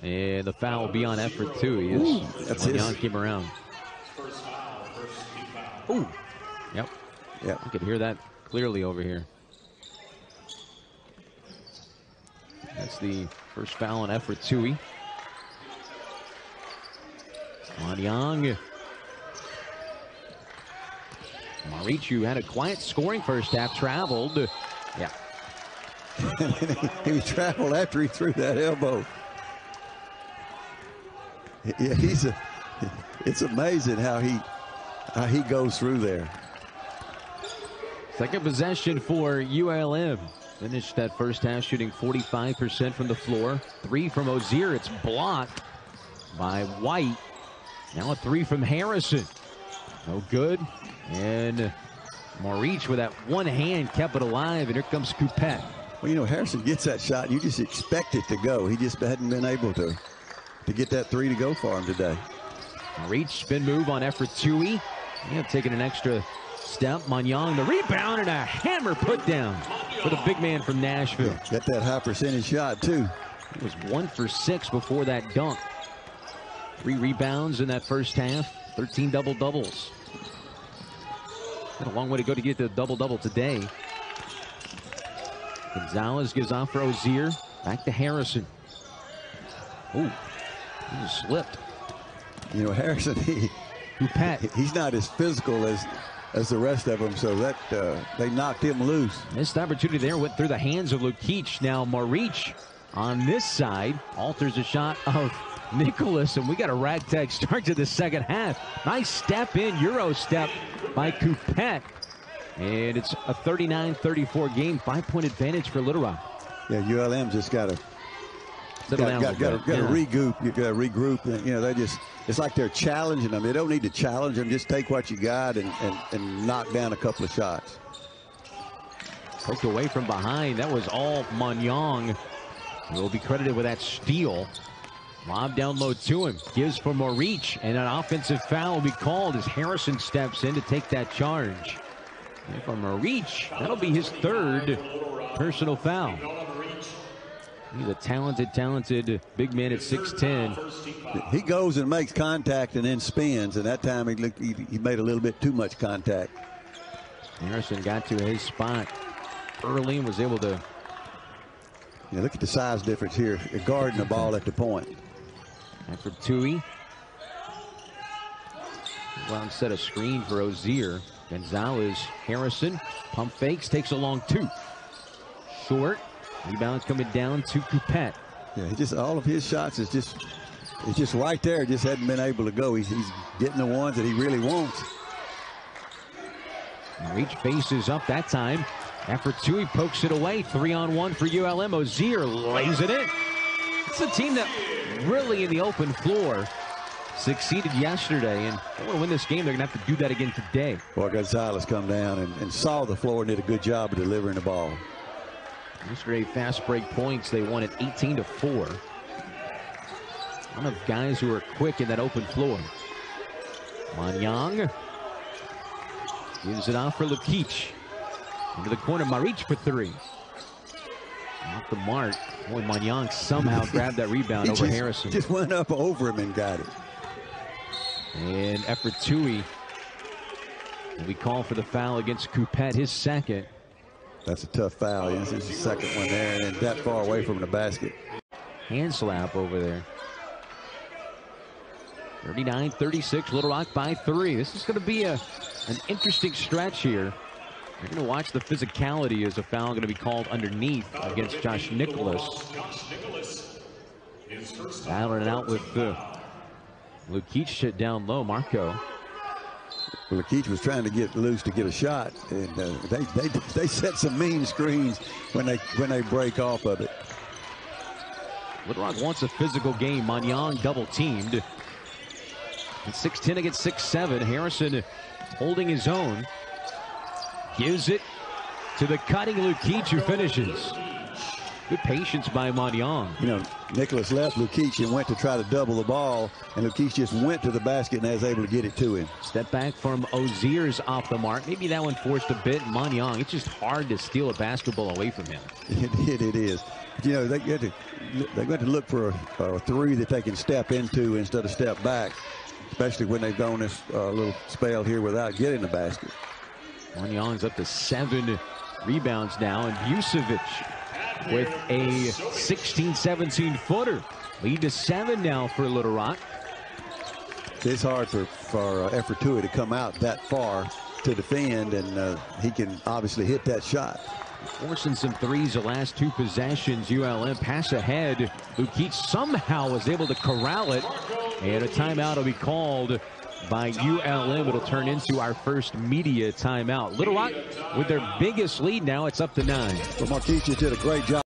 And the foul will be on Efritui. He is. Ooh, that's his. Monyong came around. First foul, first team foul. Ooh. Yep. Yeah. I could hear that clearly over here. That's the first foul on Efritui. Young. Marichu had a quiet scoring first half, traveled. Yeah, he traveled after he threw that elbow. Yeah, he's a. It's amazing how he how he goes through there. second possession for ULM. Finished that first half shooting 45% from the floor. Three from Ozier. It's blocked by White. Now a three from Harrison. No good. And Maric with that one hand kept it alive. And here comes Coupet. Well, you know, Harrison gets that shot, and you just expect it to go. He just hadn't been able to to get that three to go for him today. Reach spin move on Efritui. Yeah, taking an extra step. Monyong the rebound and a hammer put down for the big man from Nashville. Got that high percentage shot too. It was one for six before that dunk. Three rebounds in that first half. 13 double doubles. Got a long way to go to get the double double today. Gonzalez gives off for Ozier. Back to Harrison. Ooh, he slipped. You know, Harrison, he, Coupet he's not as physical as as the rest of them, so that uh, they knocked him loose. Missed opportunity there went through the hands of Lukic. Now Maric on this side alters a shot of Nicholas, and we got a ragtag start to the second half. Nice step in, Euro step by Coupet. And it's a 39-34 game, five-point advantage for Little Rock. Yeah, ULM just got to Settle got, down got, got, got to regroup. You got to regroup. And, you know, they just it's like they're challenging them. They don't need to challenge them. Just take what you got and, and, and knock down a couple of shots. Poked away from behind. That was all Monyong. Will be credited with that steal. Lob down low to him. Gives for Maric. And an offensive foul will be called as Harrison steps in to take that charge. And for Maric, that'll be his third personal foul. He's a talented, talented big man at 6'10. He goes and makes contact and then spins, and that time he looked, he, he made a little bit too much contact. Harrison got to his spot early and was able to Yeah, look at the size difference here. Guarding the ball at the point. Efritui. Well, set a screen for Ozier. Gonzalez, Harrison, pump fakes, takes a long two. Short. Rebounds coming down to Coupet. Yeah, he just all of his shots is just it's just right there. Just hadn't been able to go. He's, he's getting the ones that he really wants. Reach faces up that time. Efritui, he pokes it away. Three on one for ULM. Ozier lays it in. It's a team that really in the open floor succeeded yesterday. And they want to win this game. They're going to have to do that again today. Boy, Gonzalez come down and, and saw the floor and did a good job of delivering the ball. Yesterday, fast break points, they won it 18 to 4. One of guys who are quick in that open floor. Monyong gives it off for Lukic. Into the corner, Maric for three. Off the mark. Boy, Monyong somehow grabbed that rebound over just, Harrison. just went up over him and got it. And Efritui. will be called for the foul against Coupet, his second. That's a tough foul. This is the second one there, and that far away from the basket. Hand slap over there. 39-36, Little Rock by three. This is going to be a an interesting stretch here. You're going to watch the physicality as a foul going to be called underneath against Josh Nicholas. Battling it out with uh, Lukic down low. Marco. Well, was trying to get loose to get a shot, and uh, they, they they set some mean screens when they when they break off of it. Little Rock wants a physical game. Monyong double teamed. It's 6'10 against 6'7. Harrison holding his own. Gives it to the cutting Lukic who finishes. Good patience by Monyong. You know, Nicholas left Lukic and went to try to double the ball, and Lukic just went to the basket and was able to get it to him. Step back from Ozier's off the mark. Maybe that one forced a bit. Monyong, it's just hard to steal a basketball away from him. It, it, it is. You know, they got to they got to look for a, a, three that they can step into instead of step back, especially when they've gone this uh, little spell here without getting the basket. Monyong's up to seven rebounds now, and Vucevic with a 16-17 footer. Lead to seven now for Little Rock. It's hard for, for uh, to come out that far to defend, and uh, he can obviously hit that shot. Forcing some threes the last two possessions. ULM pass ahead. Lukic somehow was able to corral it. And a timeout will be called by ULM. It'll turn into our first media timeout. Little Rock with their biggest lead now. It's up to nine. Well, Marquise did a great job.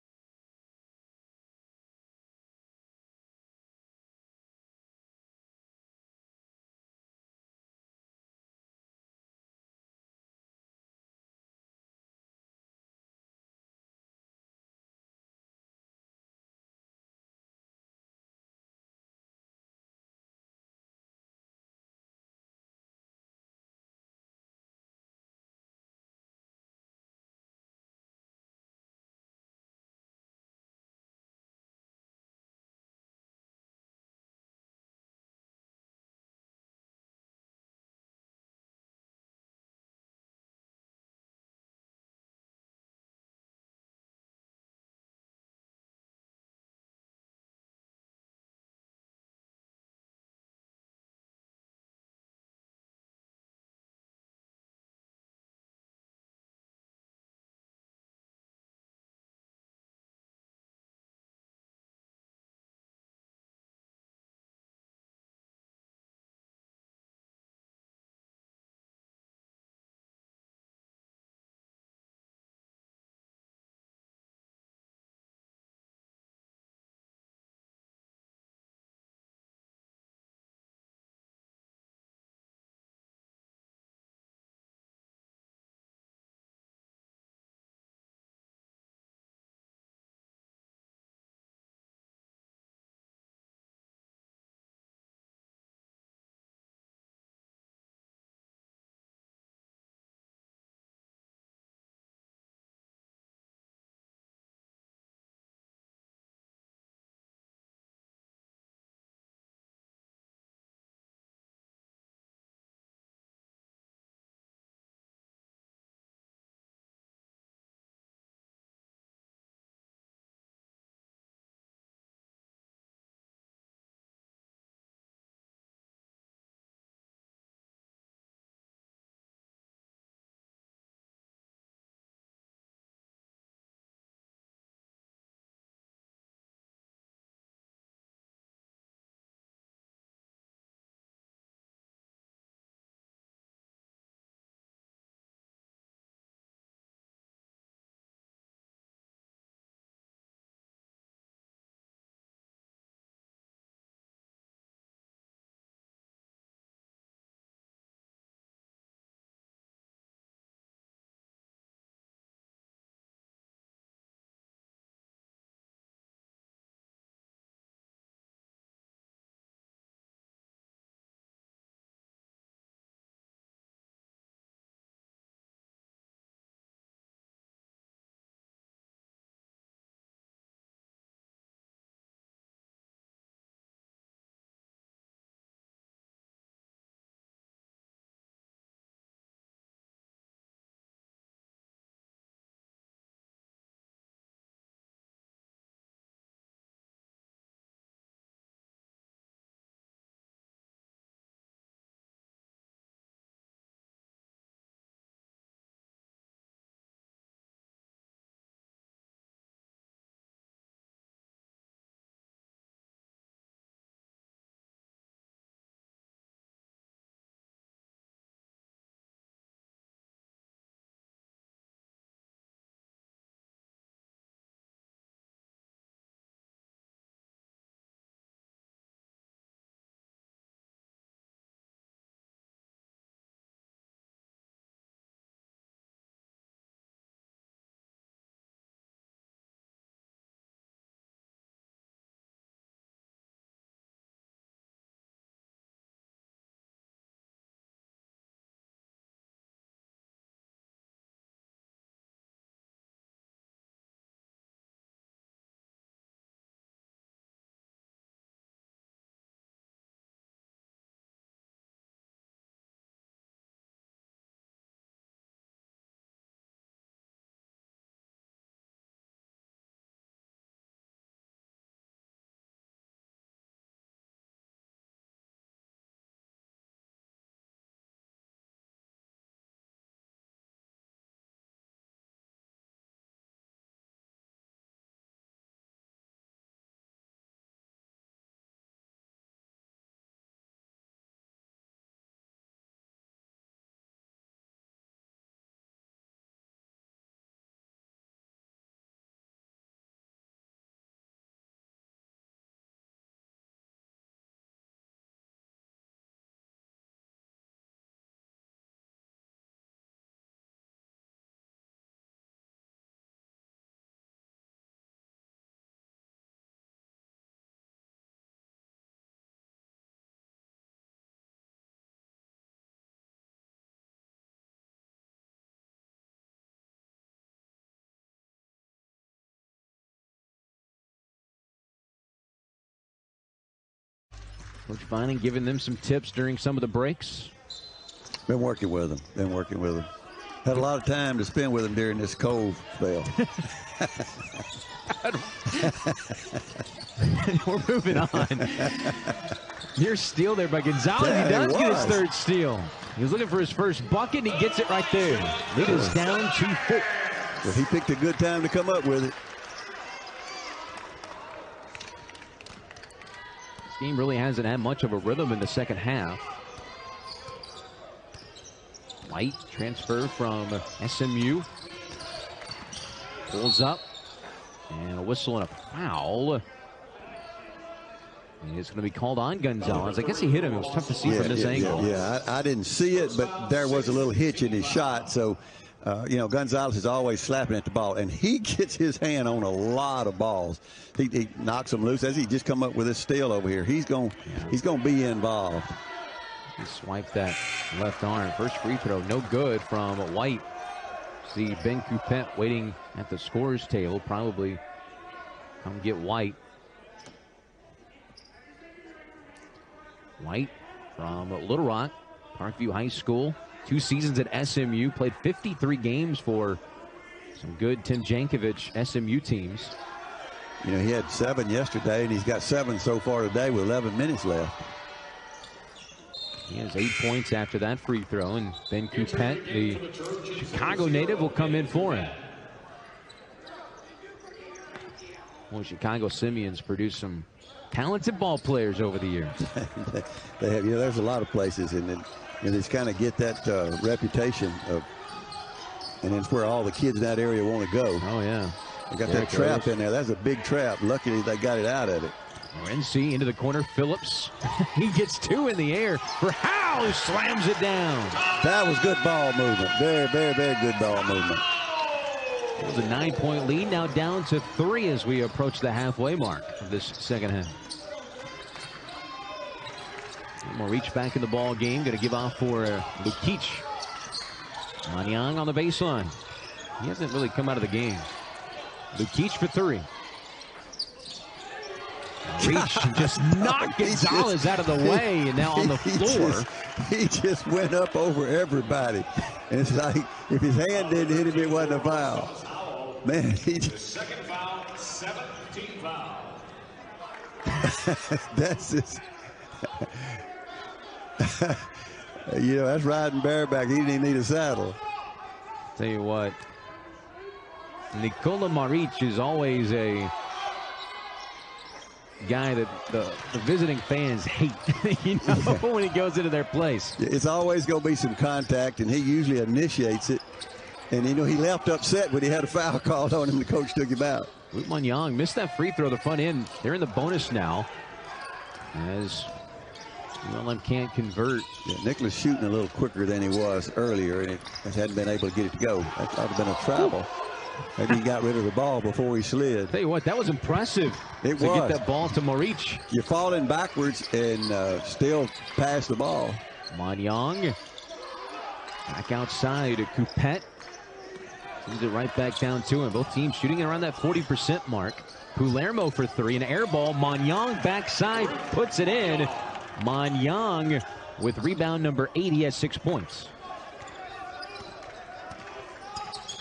Coach Vining giving them some tips during some of the breaks. Been working with them. Been working with them. Had a lot of time to spend with them during this cold spell. We're moving on. Near steal there by Gonzalez. Yeah, he does get his third steal. He was looking for his first bucket, and he gets it right there. It is down to four. But he picked a good time to come up with it. This game really hasn't had much of a rhythm in the second half. White transfer from SMU. Pulls up. And a whistle and a foul. And it's going to be called on Gonzalez. I guess he hit him. It was tough to see from this yeah, angle. Yeah, I, I didn't see it, but there was a little hitch in his shot. So, uh, you know, Gonzalez is always slapping at the ball, and he gets his hand on a lot of balls. He, he knocks them loose as he just come up with his steal over here. He's going, he's going to be involved. He swiped that left arm. First free throw, no good from White. See Ben Coupet waiting at the scorer's table. Probably come get White. White from Little Rock, Parkview High School. Two seasons at SMU. Played 53 games for some good Tim Jankovich SMU teams. You know, he had seven yesterday, and he's got seven so far today with 11 minutes left. He has eight points after that free throw, and Ben Coupet, the Chicago native, will come in for him. Well, Chicago Simeon's produced some talented ball players over the years. they, have, you know, there's a lot of places, in then and just kind of get that uh, reputation of, and it's where all the kids in that area want to go. Oh, yeah. They got There that trap goes. in there. That's a big trap. Luckily, they got it out of it. NC into the corner. Phillips. he gets two in the air for Howell, slams it down. That was good ball movement. Very, very, very good ball movement. It was a nine point lead, now down to three as we approach the halfway mark of this second half. More reach back in the ball game. Going to give off for uh, Lukic. Monyong on the baseline. He hasn't really come out of the game. Lukic for three. Reach and just knocked He just- Gonzalez out of the way and now on the He floor. just, he just went up over everybody. And it's like, if his hand didn't hit him, it wasn't a foul. Man, he just, Second foul, seventh team foul. that's just, you know, that's riding bareback. He didn't need a saddle. Tell you what, Nikola Maric is always a guy that the, the visiting fans hate. you know, when he goes into their place. It's always going to be some contact, and he usually initiates it. And, you know, he left upset when he had a foul called on him. The coach took him out. Luke Young missed that free throw, the front end. They're in the bonus now. As ULM can't convert. Yeah, Nicholas shooting a little quicker than he was earlier, and it just hadn't been able to get it to go. That ought to have been a travel. Maybe he got rid of the ball before he slid. Tell you what, that was impressive. It to was. get that ball to Maric. You're falling backwards and uh, still pass the ball. Monyong. Back outside to Coupet. Sends it right back down to him. Both teams shooting around that 40% mark. Palermo for three. An air ball. Monyong backside puts it in. Monyong with rebound number 80 has six points.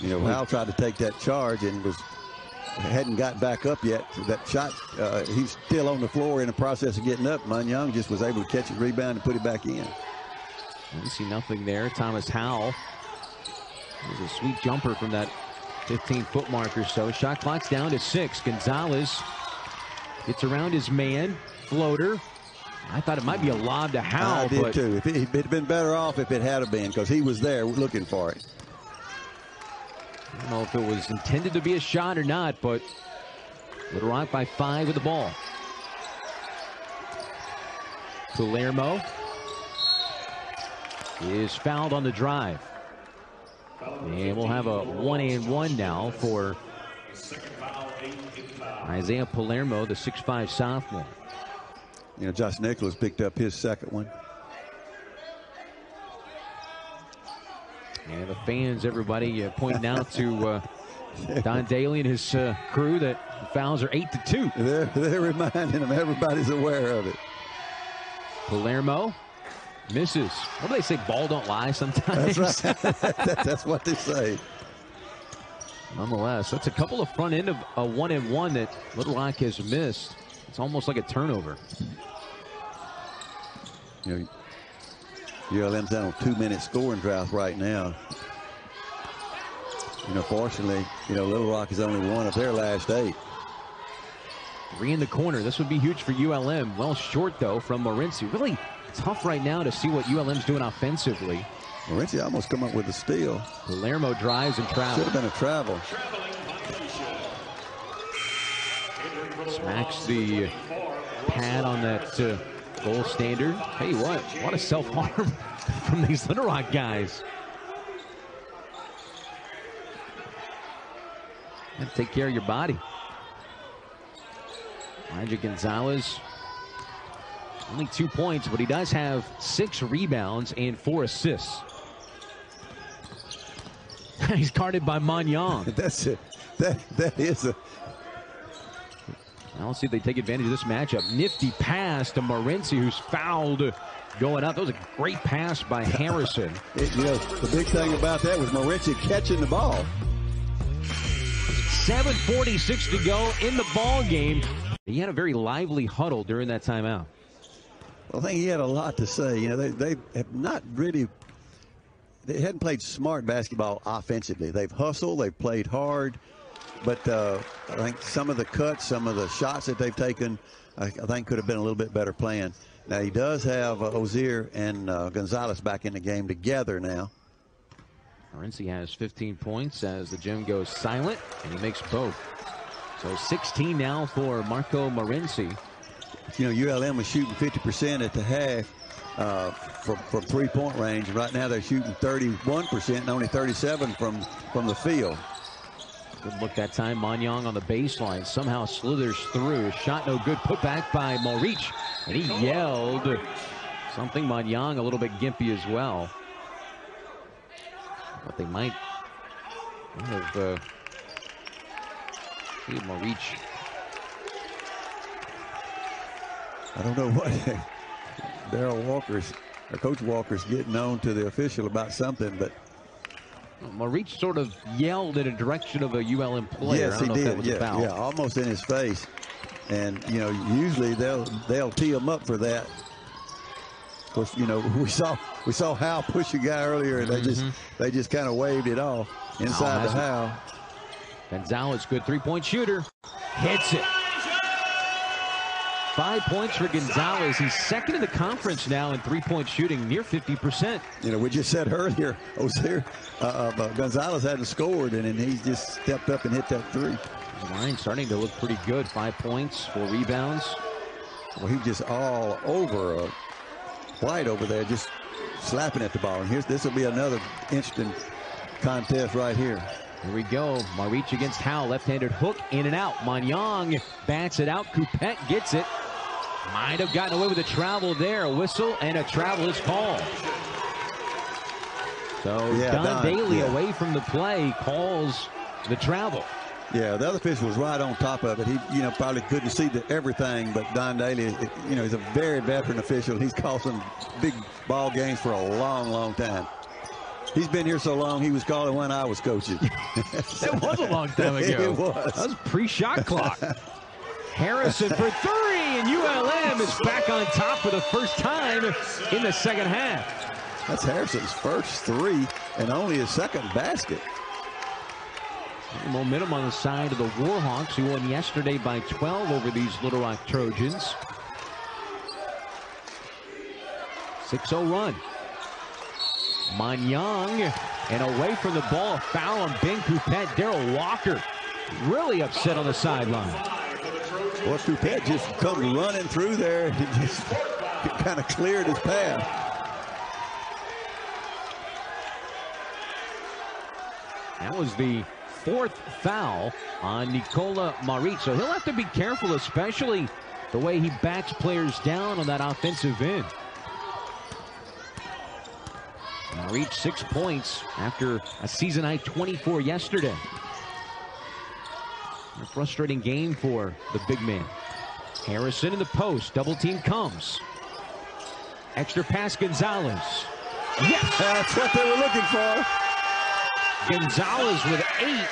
You know, Howell tried to take that charge and was hadn't got back up yet. That shot, uh, he's still on the floor in the process of getting up. Monyong just was able to catch it, rebound, and put it back in. See nothing there. Thomas Howell. Was a sweet jumper from that 15 foot mark or so. Shot clock's down to six. Gonzalez gets around his man. Floater. I thought it might be a lob to Howell, I did but too. If it, had been better off if it had been because he was there looking for it. I don't know if it was intended to be a shot or not, but Little Rock by five with the ball. Palermo is fouled on the drive. And we'll have a one and one now for Second foul, eighth team foul. Isaiah Palermo, the 6'5 sophomore. You know, Josh Nicholas picked up his second one. And the fans, everybody uh, pointing out to uh, Don Daly and his uh, crew that fouls are 8 to 2. They're, they're reminding them, everybody's aware of it. Palermo misses. What do they say? Ball don't lie sometimes. That's right. that's what they say. Nonetheless, that's a couple of front end of a one and one that Little Rock has missed. It's almost like a turnover. You know, ULM's down on two minute scoring drought right now. You know, fortunately, you know, Little Rock is only one of their last eight. Three in the corner. This would be huge for ULM. Well short, though, from Morency. Really tough right now to see what ULM's doing offensively. Morency almost come up with a steal. Palermo drives and travels. Should have been a travel. Smacks the pad on that uh, goal standard. Hey, what, what a self-harm from these Little Rock guys. And take care of your body. Elijah Gonzalez, only two points, but he does have six rebounds and four assists. He's guarded by Monyong. That's it. That that is a. Now let's see if they take advantage of this matchup. Nifty pass to Morency, who's fouled going up. That was a great pass by Harrison. It, you know, the big thing about that was Morency catching the ball. 7.46 to go in the ball game. He had a very lively huddle during that timeout. Well, I think he had a lot to say. You know, they, they have not really, they hadn't played smart basketball offensively. They've hustled, they've played hard, but uh, I think some of the cuts, some of the shots that they've taken, I, I think could have been a little bit better planned. Now, he does have uh, Ozier and uh, Gonzalez back in the game together now. Morency has 15 points as the gym goes silent, and he makes both. So 16 now for Marco Morency. You know, ULM was shooting 50% at the half uh, from, from three-point range. Right now they're shooting 31% and only 37 from, from the field. Good look that time. Monyong on the baseline somehow slithers through. Shot no good. Put back by Maric. And he yelled something. Monyong a little bit gimpy as well. But they might have uh, see Maric. I don't know what Darrell Walker's or Coach Walker's getting on to the official about something, but Maric sort of yelled in a direction of a ULM player. Yes, he did. Yeah, yeah, almost in his face. And you know, usually they'll they'll tee him up for that. Of course, you know we saw we saw Howell push a guy earlier, and they mm -hmm. just mm-hmm. they just kind of waved it off inside the Hal. Gonzalez, good three-point shooter, hits it. Five points for Gonzalez. He's second in the conference now in three-point shooting, near 50%. You know, we just said earlier, Ozier, uh, uh, Gonzalez hadn't scored, and, and he just stepped up and hit that three. The line starting to look pretty good. Five points, four rebounds. Well, he just all over uh, White over there, just slapping at the ball. And here's this will be another interesting contest right here. Here we go. Maric against Howell. Left-handed hook in and out. Monyong bats it out. Coupet gets it. Might have gotten away with a travel there. A whistle and a travel is called. So yeah, Don, Don Daly yeah. away from the play calls the travel. Yeah, the other official was right on top of it. He, you know, probably couldn't see the, everything, but Don Daly, you know, he's a very veteran official. He's called some big ball games for a long, long time. He's been here so long, he was calling when I was coaching. that was a long time ago. it was. That was pre-shot clock. Harrison for three, and ULM is back on top for the first time in the second half. That's Harrison's first three and only his second basket. Momentum on the side of the Warhawks, who won yesterday by 12 over these Little Rock Trojans. 6-0 run. Monyong and away from the ball, a foul on Ben Coupet. Darrell Walker really upset on the sideline. Well, Coupet just come running through there. He just kind of cleared his path. That was the fourth foul on Nikola Maric. So he'll have to be careful, especially the way he backs players down on that offensive end. Maric six points after a season high 24 yesterday. A frustrating game for the big man. Harrison in the post. Double team comes. Extra pass, Gonzalez. Yes! That's what they were looking for. Gonzalez with eight.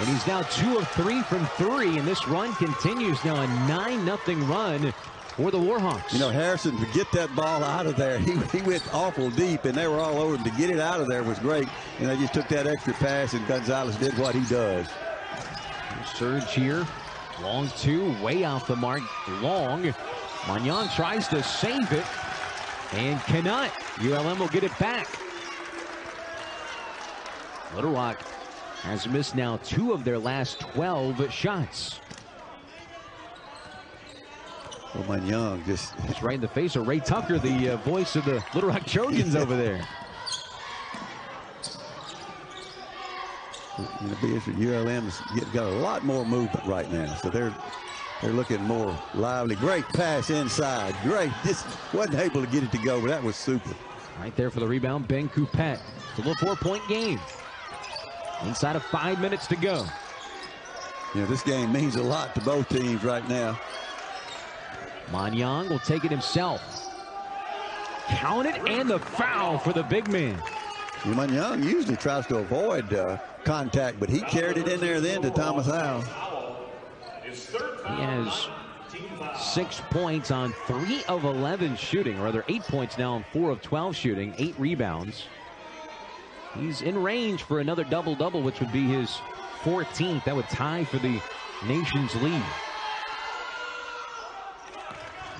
And he's now two of three from three, and this run continues now a 9 nothing run for the Warhawks. You know, Harrison, to get that ball out of there, he, he went awful deep, and they were all over him. To get it out of there was great. And they just took that extra pass, and Gonzalez did what he does. Surge here. Long two, way off the mark. Long. Monyong tries to save it and cannot. ULM will get it back. Little Rock has missed now two of their last 12 shots. Well, Monyong just It's right in the face of Ray Tucker, the uh, voice of the Little Rock Trojans over there. You know, BSU ULM's get- got a lot more movement right now, so they're they're looking more lively. Great pass inside. Great. Just wasn't able to get it to go, but that was super. Right there for the rebound, Ben Coupet. It's a little four-point game. Inside of five minutes to go. You know, this game means a lot to both teams right now. Monyong will take it himself. Count it and the foul for the big man. Yuman Young usually tries to avoid uh, contact, but he carried it in there then to Thomas Howell. He has six points on three of 11 shooting, or rather eight points now on four of 12 shooting, eight rebounds. He's in range for another double-double, which would be his 14th. That would tie for the nation's lead.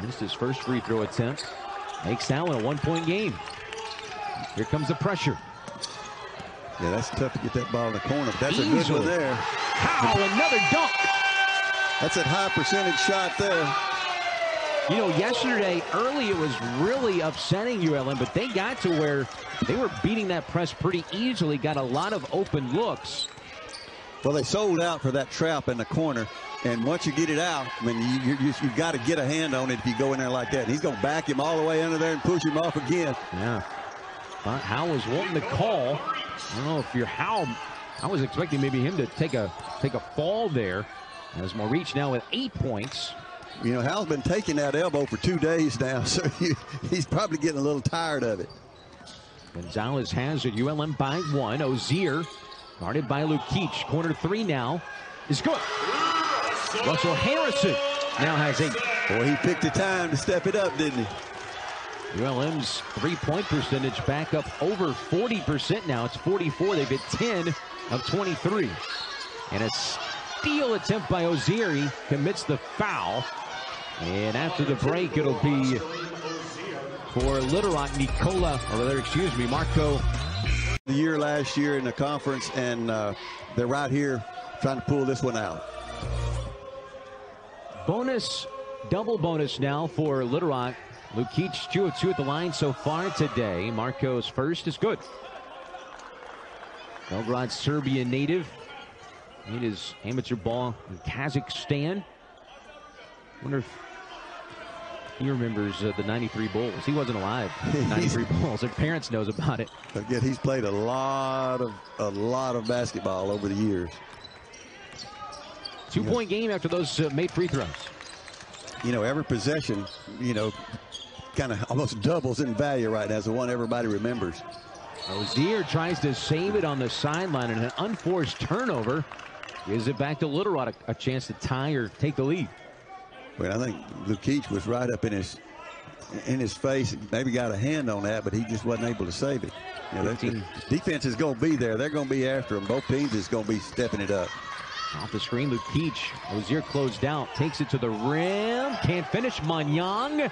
Missed his first free throw attempt. Makes Allen a one-point game. Here comes the pressure. Yeah, that's tough to get that ball in the corner, but that's a good one there. Howell another dunk. That's a high percentage shot there. You know, yesterday, early it was really upsetting ULM, but they got to where they were beating that press pretty easily, got a lot of open looks. Well, they sold out for that trap in the corner, and once you get it out, I mean, you, you, have got to get a hand on it if you go in there like that. And he's going to back him all the way under there and push him off again. Yeah. But Howell was wanting the call. I don't know if you're Howell. I was expecting maybe him to take a take a fall there. As Maric now with eight points. You know, Howell's been taking that elbow for two days now, so he, he's probably getting a little tired of it. Gonzalez has it. ULM by one. Ozier guarded by Lukic. Corner three now is good. Russell Harrison now has eight. Boy, he picked the time to step it up, didn't he? ULM's three-point percentage back up over 40% now. It's 44. They've hit 10 of 23. And a steal attempt by Oziri commits the foul. And after the break, it'll be for Little Rock, Nicola, or rather, excuse me, Marco The year last year in the conference, and uh, they're right here trying to pull this one out. Bonus, double bonus now for Little Rock. Lukic, two of two at the line so far today. Marco's first is good. Belgrade, Serbian native. Made his amateur ball in Kazakhstan. Wonder if he remembers uh, the 93 Bulls. He wasn't alive. 93 Bulls. Their parents knows about it. But yet he's played a lot of a lot of basketball over the years. Two-point game after those uh, made free throws. You know, every possession, you know, kind of almost doubles in value right now. It's the one everybody remembers. Ozier tries to save it on the sideline and an unforced turnover gives it back to Little Rock a, a chance to tie or take the lead. But I think Lukic was right up in his in his face. Maybe got a hand on that, but he just wasn't able to save it. You know, that- the defense is going to be there. They're going to be after him. Both teams is going to be stepping it up. Off the screen, Lukic. Ozier closed out, takes it to the rim, can't finish. Monyong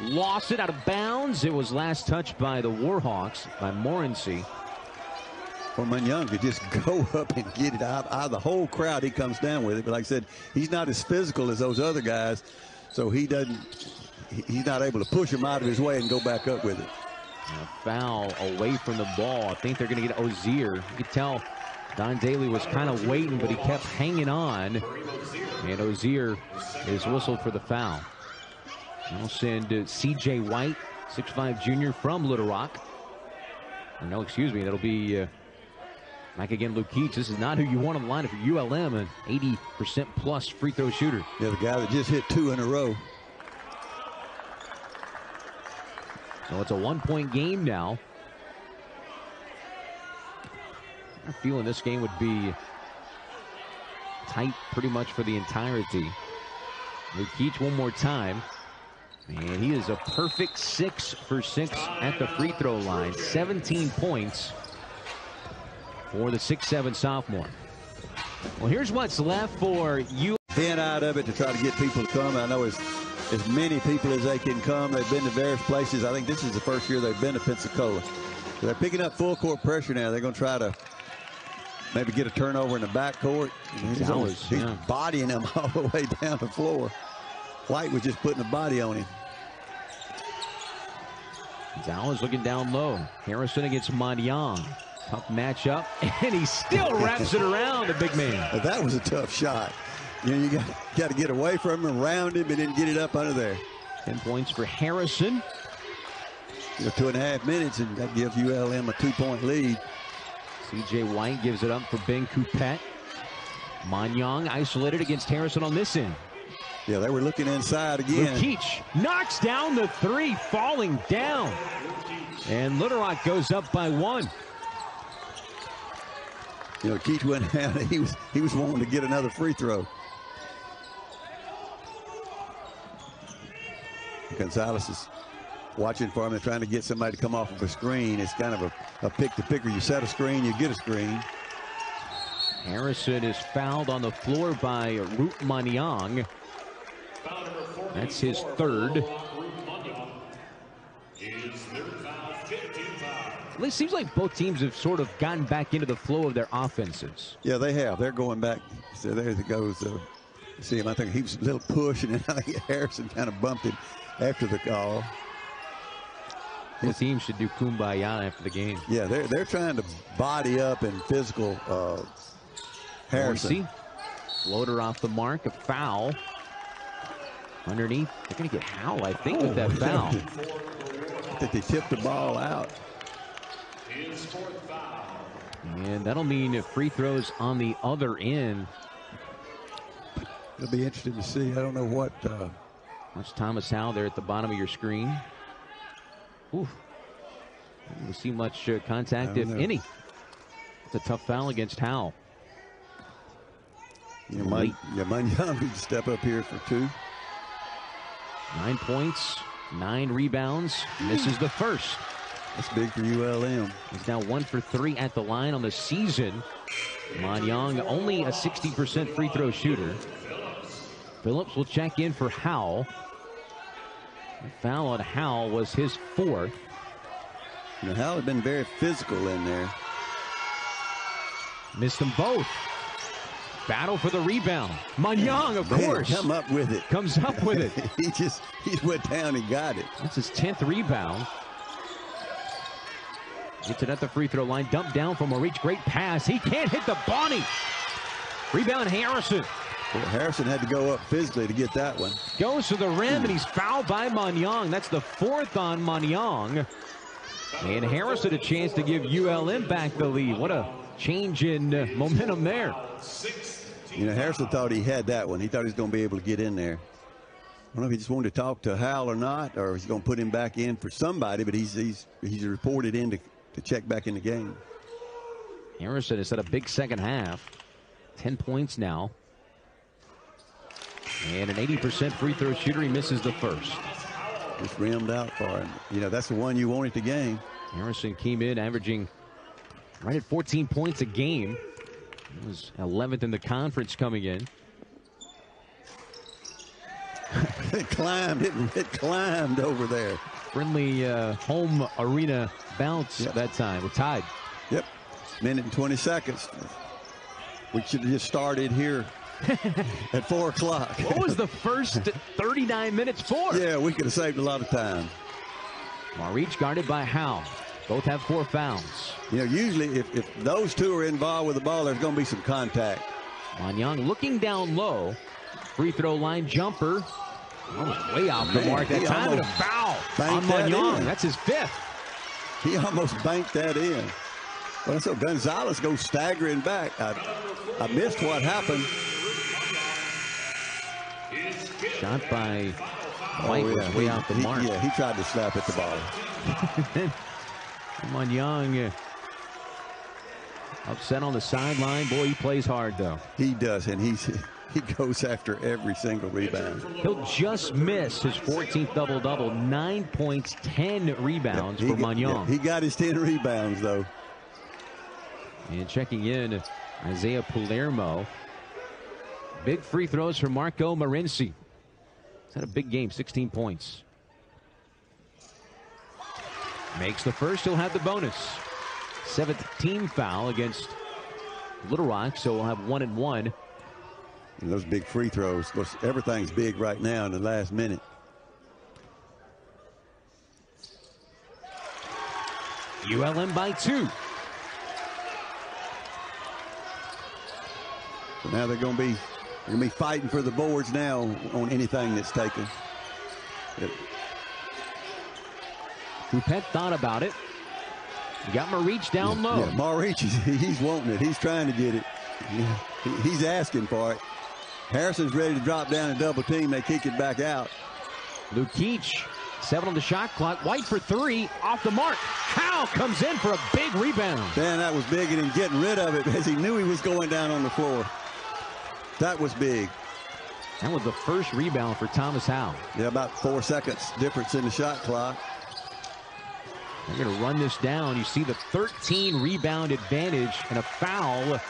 lost it out of bounds. It was last touched by the Warhawks by Morency. Or Young could just go up and get it out, out of the whole crowd. He comes down with it. But like I said, he's not as physical as those other guys, so he doesn't. He's not able to push him out of his way and go back up with it. A foul away from the ball. I think they're going to get Ozier. You could tell Don Daly was kind of waiting, but he kept hanging on. And Ozier is whistled for the foul. We'll send uh, C.J. White, 6'5 junior from Little Rock. Or no, excuse me, that'll be uh, back again, Lukic. This is not who you want on the line for ULM, an 80% plus free throw shooter. Yeah, the guy that just hit two in a row. So it's a one-point game now. I'm feeling this game would be tight pretty much for the entirety. Lukic one more time. And he is a perfect six for six at the free throw line. 17 points for the six-seven sophomore. Well, here's what's left for you. Been out of it to try to get people to come. I know as, as many people as they can come. They've been to various places. I think this is the first year they've been to Pensacola. They're picking up full court pressure now. They're going to try to maybe get a turnover in the backcourt. He's, Dallas, he's yeah. bodying them all the way down the floor. White was just putting a body on him. Dallas looking down low. Harrison against Monyong. Tough matchup, and he still wraps it around the big man. That was a tough shot. You know, you got, got to get away from him, around him, and then get it up under there. 10 points for Harrison. You know, two and a half minutes, and that gives ULM a two-point lead. CJ White gives it up for Ben Coupet. Monyong isolated against Harrison on this end. Yeah, they were looking inside again. Lukic knocks down the three, falling down. And Little Rock goes up by one. You know, Keith went down. He was he was wanting to get another free throw. Gonzalez is watching for him and trying to get somebody to come off of a screen. It's kind of a, a pick to picker. You set a screen, you get a screen. Harrison is fouled on the floor by Ruot Monyong. Foul number 44 That's his third. on Ruot Monyong. His third foul, 15 foul. It seems like both teams have sort of gotten back into the flow of their offenses. Yeah, they have. They're going back. So there it goes. Uh, see him. I think he was a little push, and then I think Harrison kind of bumped him after the call. Both teams should do kumbaya after the game. Yeah, they're they're trying to body up and physical uh, Harrison. Dorsey, floater off the mark, a foul. Underneath, they're going to get Howell, I think, with that foul. I think they tipped the ball out. His fourth foul. And that'll mean if free throws on the other end. It'll be interesting to see. I don't know what. Uh, That's Thomas Howell there at the bottom of your screen. Ooh. Didn't see much uh, contact, if know. any. It's a tough foul against Howell. you might, Mun- yeah, Monyong needs to step up here for two. Nine points, nine rebounds, misses the first. That's big for ULM. He's now one for three at the line on the season. Monyong only a 60% free throw shooter. Phillips will check in for Howell. The foul on Howell was his fourth. You know, Howell had been very physical in there. Missed them both. Battle for the rebound. Monyong, of Man, course, come up with it. comes up with it. he just he went down and got it. That's his 10th rebound. Gets it at the free throw line. Dumped down from a reach. Great pass. He can't hit the Bonnie. Rebound Harrison. Well, Harrison had to go up physically to get that one. Goes to the rim and he's fouled by Monyong. That's the fourth on Monyong. And Harrison a chance to give ULM back the lead. What a change in uh, momentum there. You know, Harrison thought he had that one. He thought he was going to be able to get in there. I don't know if he just wanted to talk to Hal or not, or he's going to put him back in for somebody, but he's he's he's reported in to, to check back in the game. Harrison has had a big second half. 10 points now. And an 80% free throw shooter. He misses the first. Just rimmed out for him. You know, that's the one you wanted to game. Harrison came in averaging right at 14 points a game. He was 11th in the conference coming in. It climbed, it, it climbed over there. Friendly uh, home arena bounce Yep. that time. We're tied. Yep, minute and 20 seconds. We should have just started here at 4 o'clock. What was the first 39 minutes for? yeah, we could have saved a lot of time. Maric guarded by Howell. Both have four fouls. You know, usually if, if those two are involved with the ball, there's going to be some contact. Monyong looking down low. Free throw line jumper. That was way off the mark that time. And a foul on that Monyong. in. That's his fifth. He almost banked that in. Well, so Gonzalez goes staggering back. I, I missed what happened. Shot by oh, White was way he, out the he- mark. Yeah, he tried to snap at the ball. Monyong uh, upset on the sideline. Boy, he plays hard though. He does, and he's he goes after every single rebound. He'll just miss his 14th double double. Nine points, 10 rebounds He for got- Mon yeah, he got his 10 rebounds, though. And checking in, Isaiah Palermo. Big free throws for Marco Marinci. He's had a big game, 16 points. Makes the first, he'll have the bonus. Seventh team foul against Little Rock, so we'll have one and one. And those big free throws. Of course, everything's big right now in the last minute. ULM by two. So now they're going to be they're going to be fighting for the boards now on anything that's taken. Coupet thought about it. You got Maric down low. Yeah, Maurice, he's, wanting it. He's trying to get it. Yeah, he's asking for it. Harrison's ready to drop down and double team. They kick it back out. Lukic, seven on the shot clock. White for three, off the mark. Howell comes in for a big rebound. Man, that was big, and him getting rid of it as he knew he was going down on the floor. That was big. That was the first rebound for Thomas Howell. Yeah, about four seconds difference in the shot clock. They're going to run this down. You see the 13 rebound advantage and a foul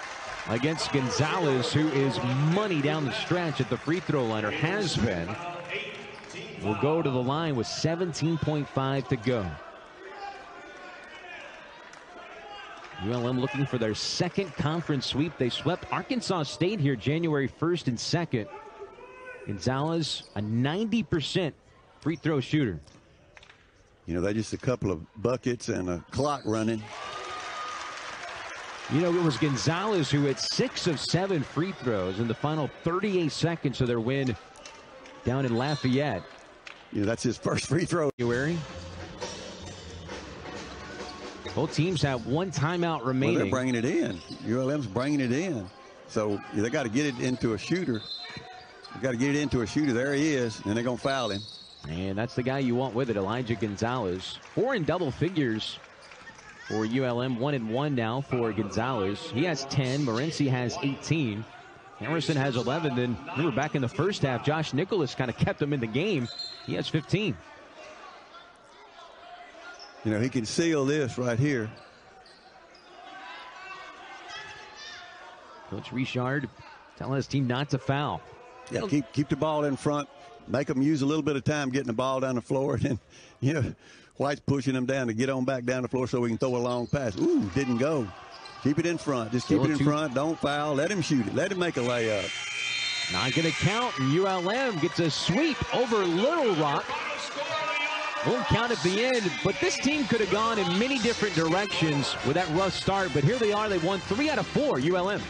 against Gonzalez, who is money down the stretch at the free throw line, or has been. Will go to the line with 17.5 to go. ULM looking for their second conference sweep. They swept Arkansas State here January 1st and 2nd. Gonzalez, a 90% free throw shooter. You know, they just a couple of buckets and a clock running. You know, it was Gonzalez who hit six of seven free throws in the final 38 seconds of their win down in Lafayette. You know, that's his first free throw. January. Both teams have one timeout remaining. Well, they're bringing it in. ULM's bringing it in. So they got to get it into a shooter. They got to get it into a shooter. There he is, and they're going to foul him. And that's the guy you want with it, Elijah Gonzalez. Four in double figures for ULM. One and one now for Gonzalez. He has 10. Morency has 18. Harrison has 11. Then remember back in the first half, Josh Nicholas kind of kept him in the game. He has 15. You know, he can seal this right here. Coach Richard telling his team not to foul. Yeah, keep keep the ball in front. Make them use a little bit of time getting the ball down the floor, and then, you know, White's pushing them down to get on back down the floor so we can throw a long pass. Ooh, didn't go. Keep it in front. Just keep it in front. Don't foul. Let him shoot it. Let him make a layup. Not going to count, and ULM gets a sweep over Little Rock. Won't count at the end, but this team could have gone in many different directions with that rough start. But here they are. They won three out of four, ULM.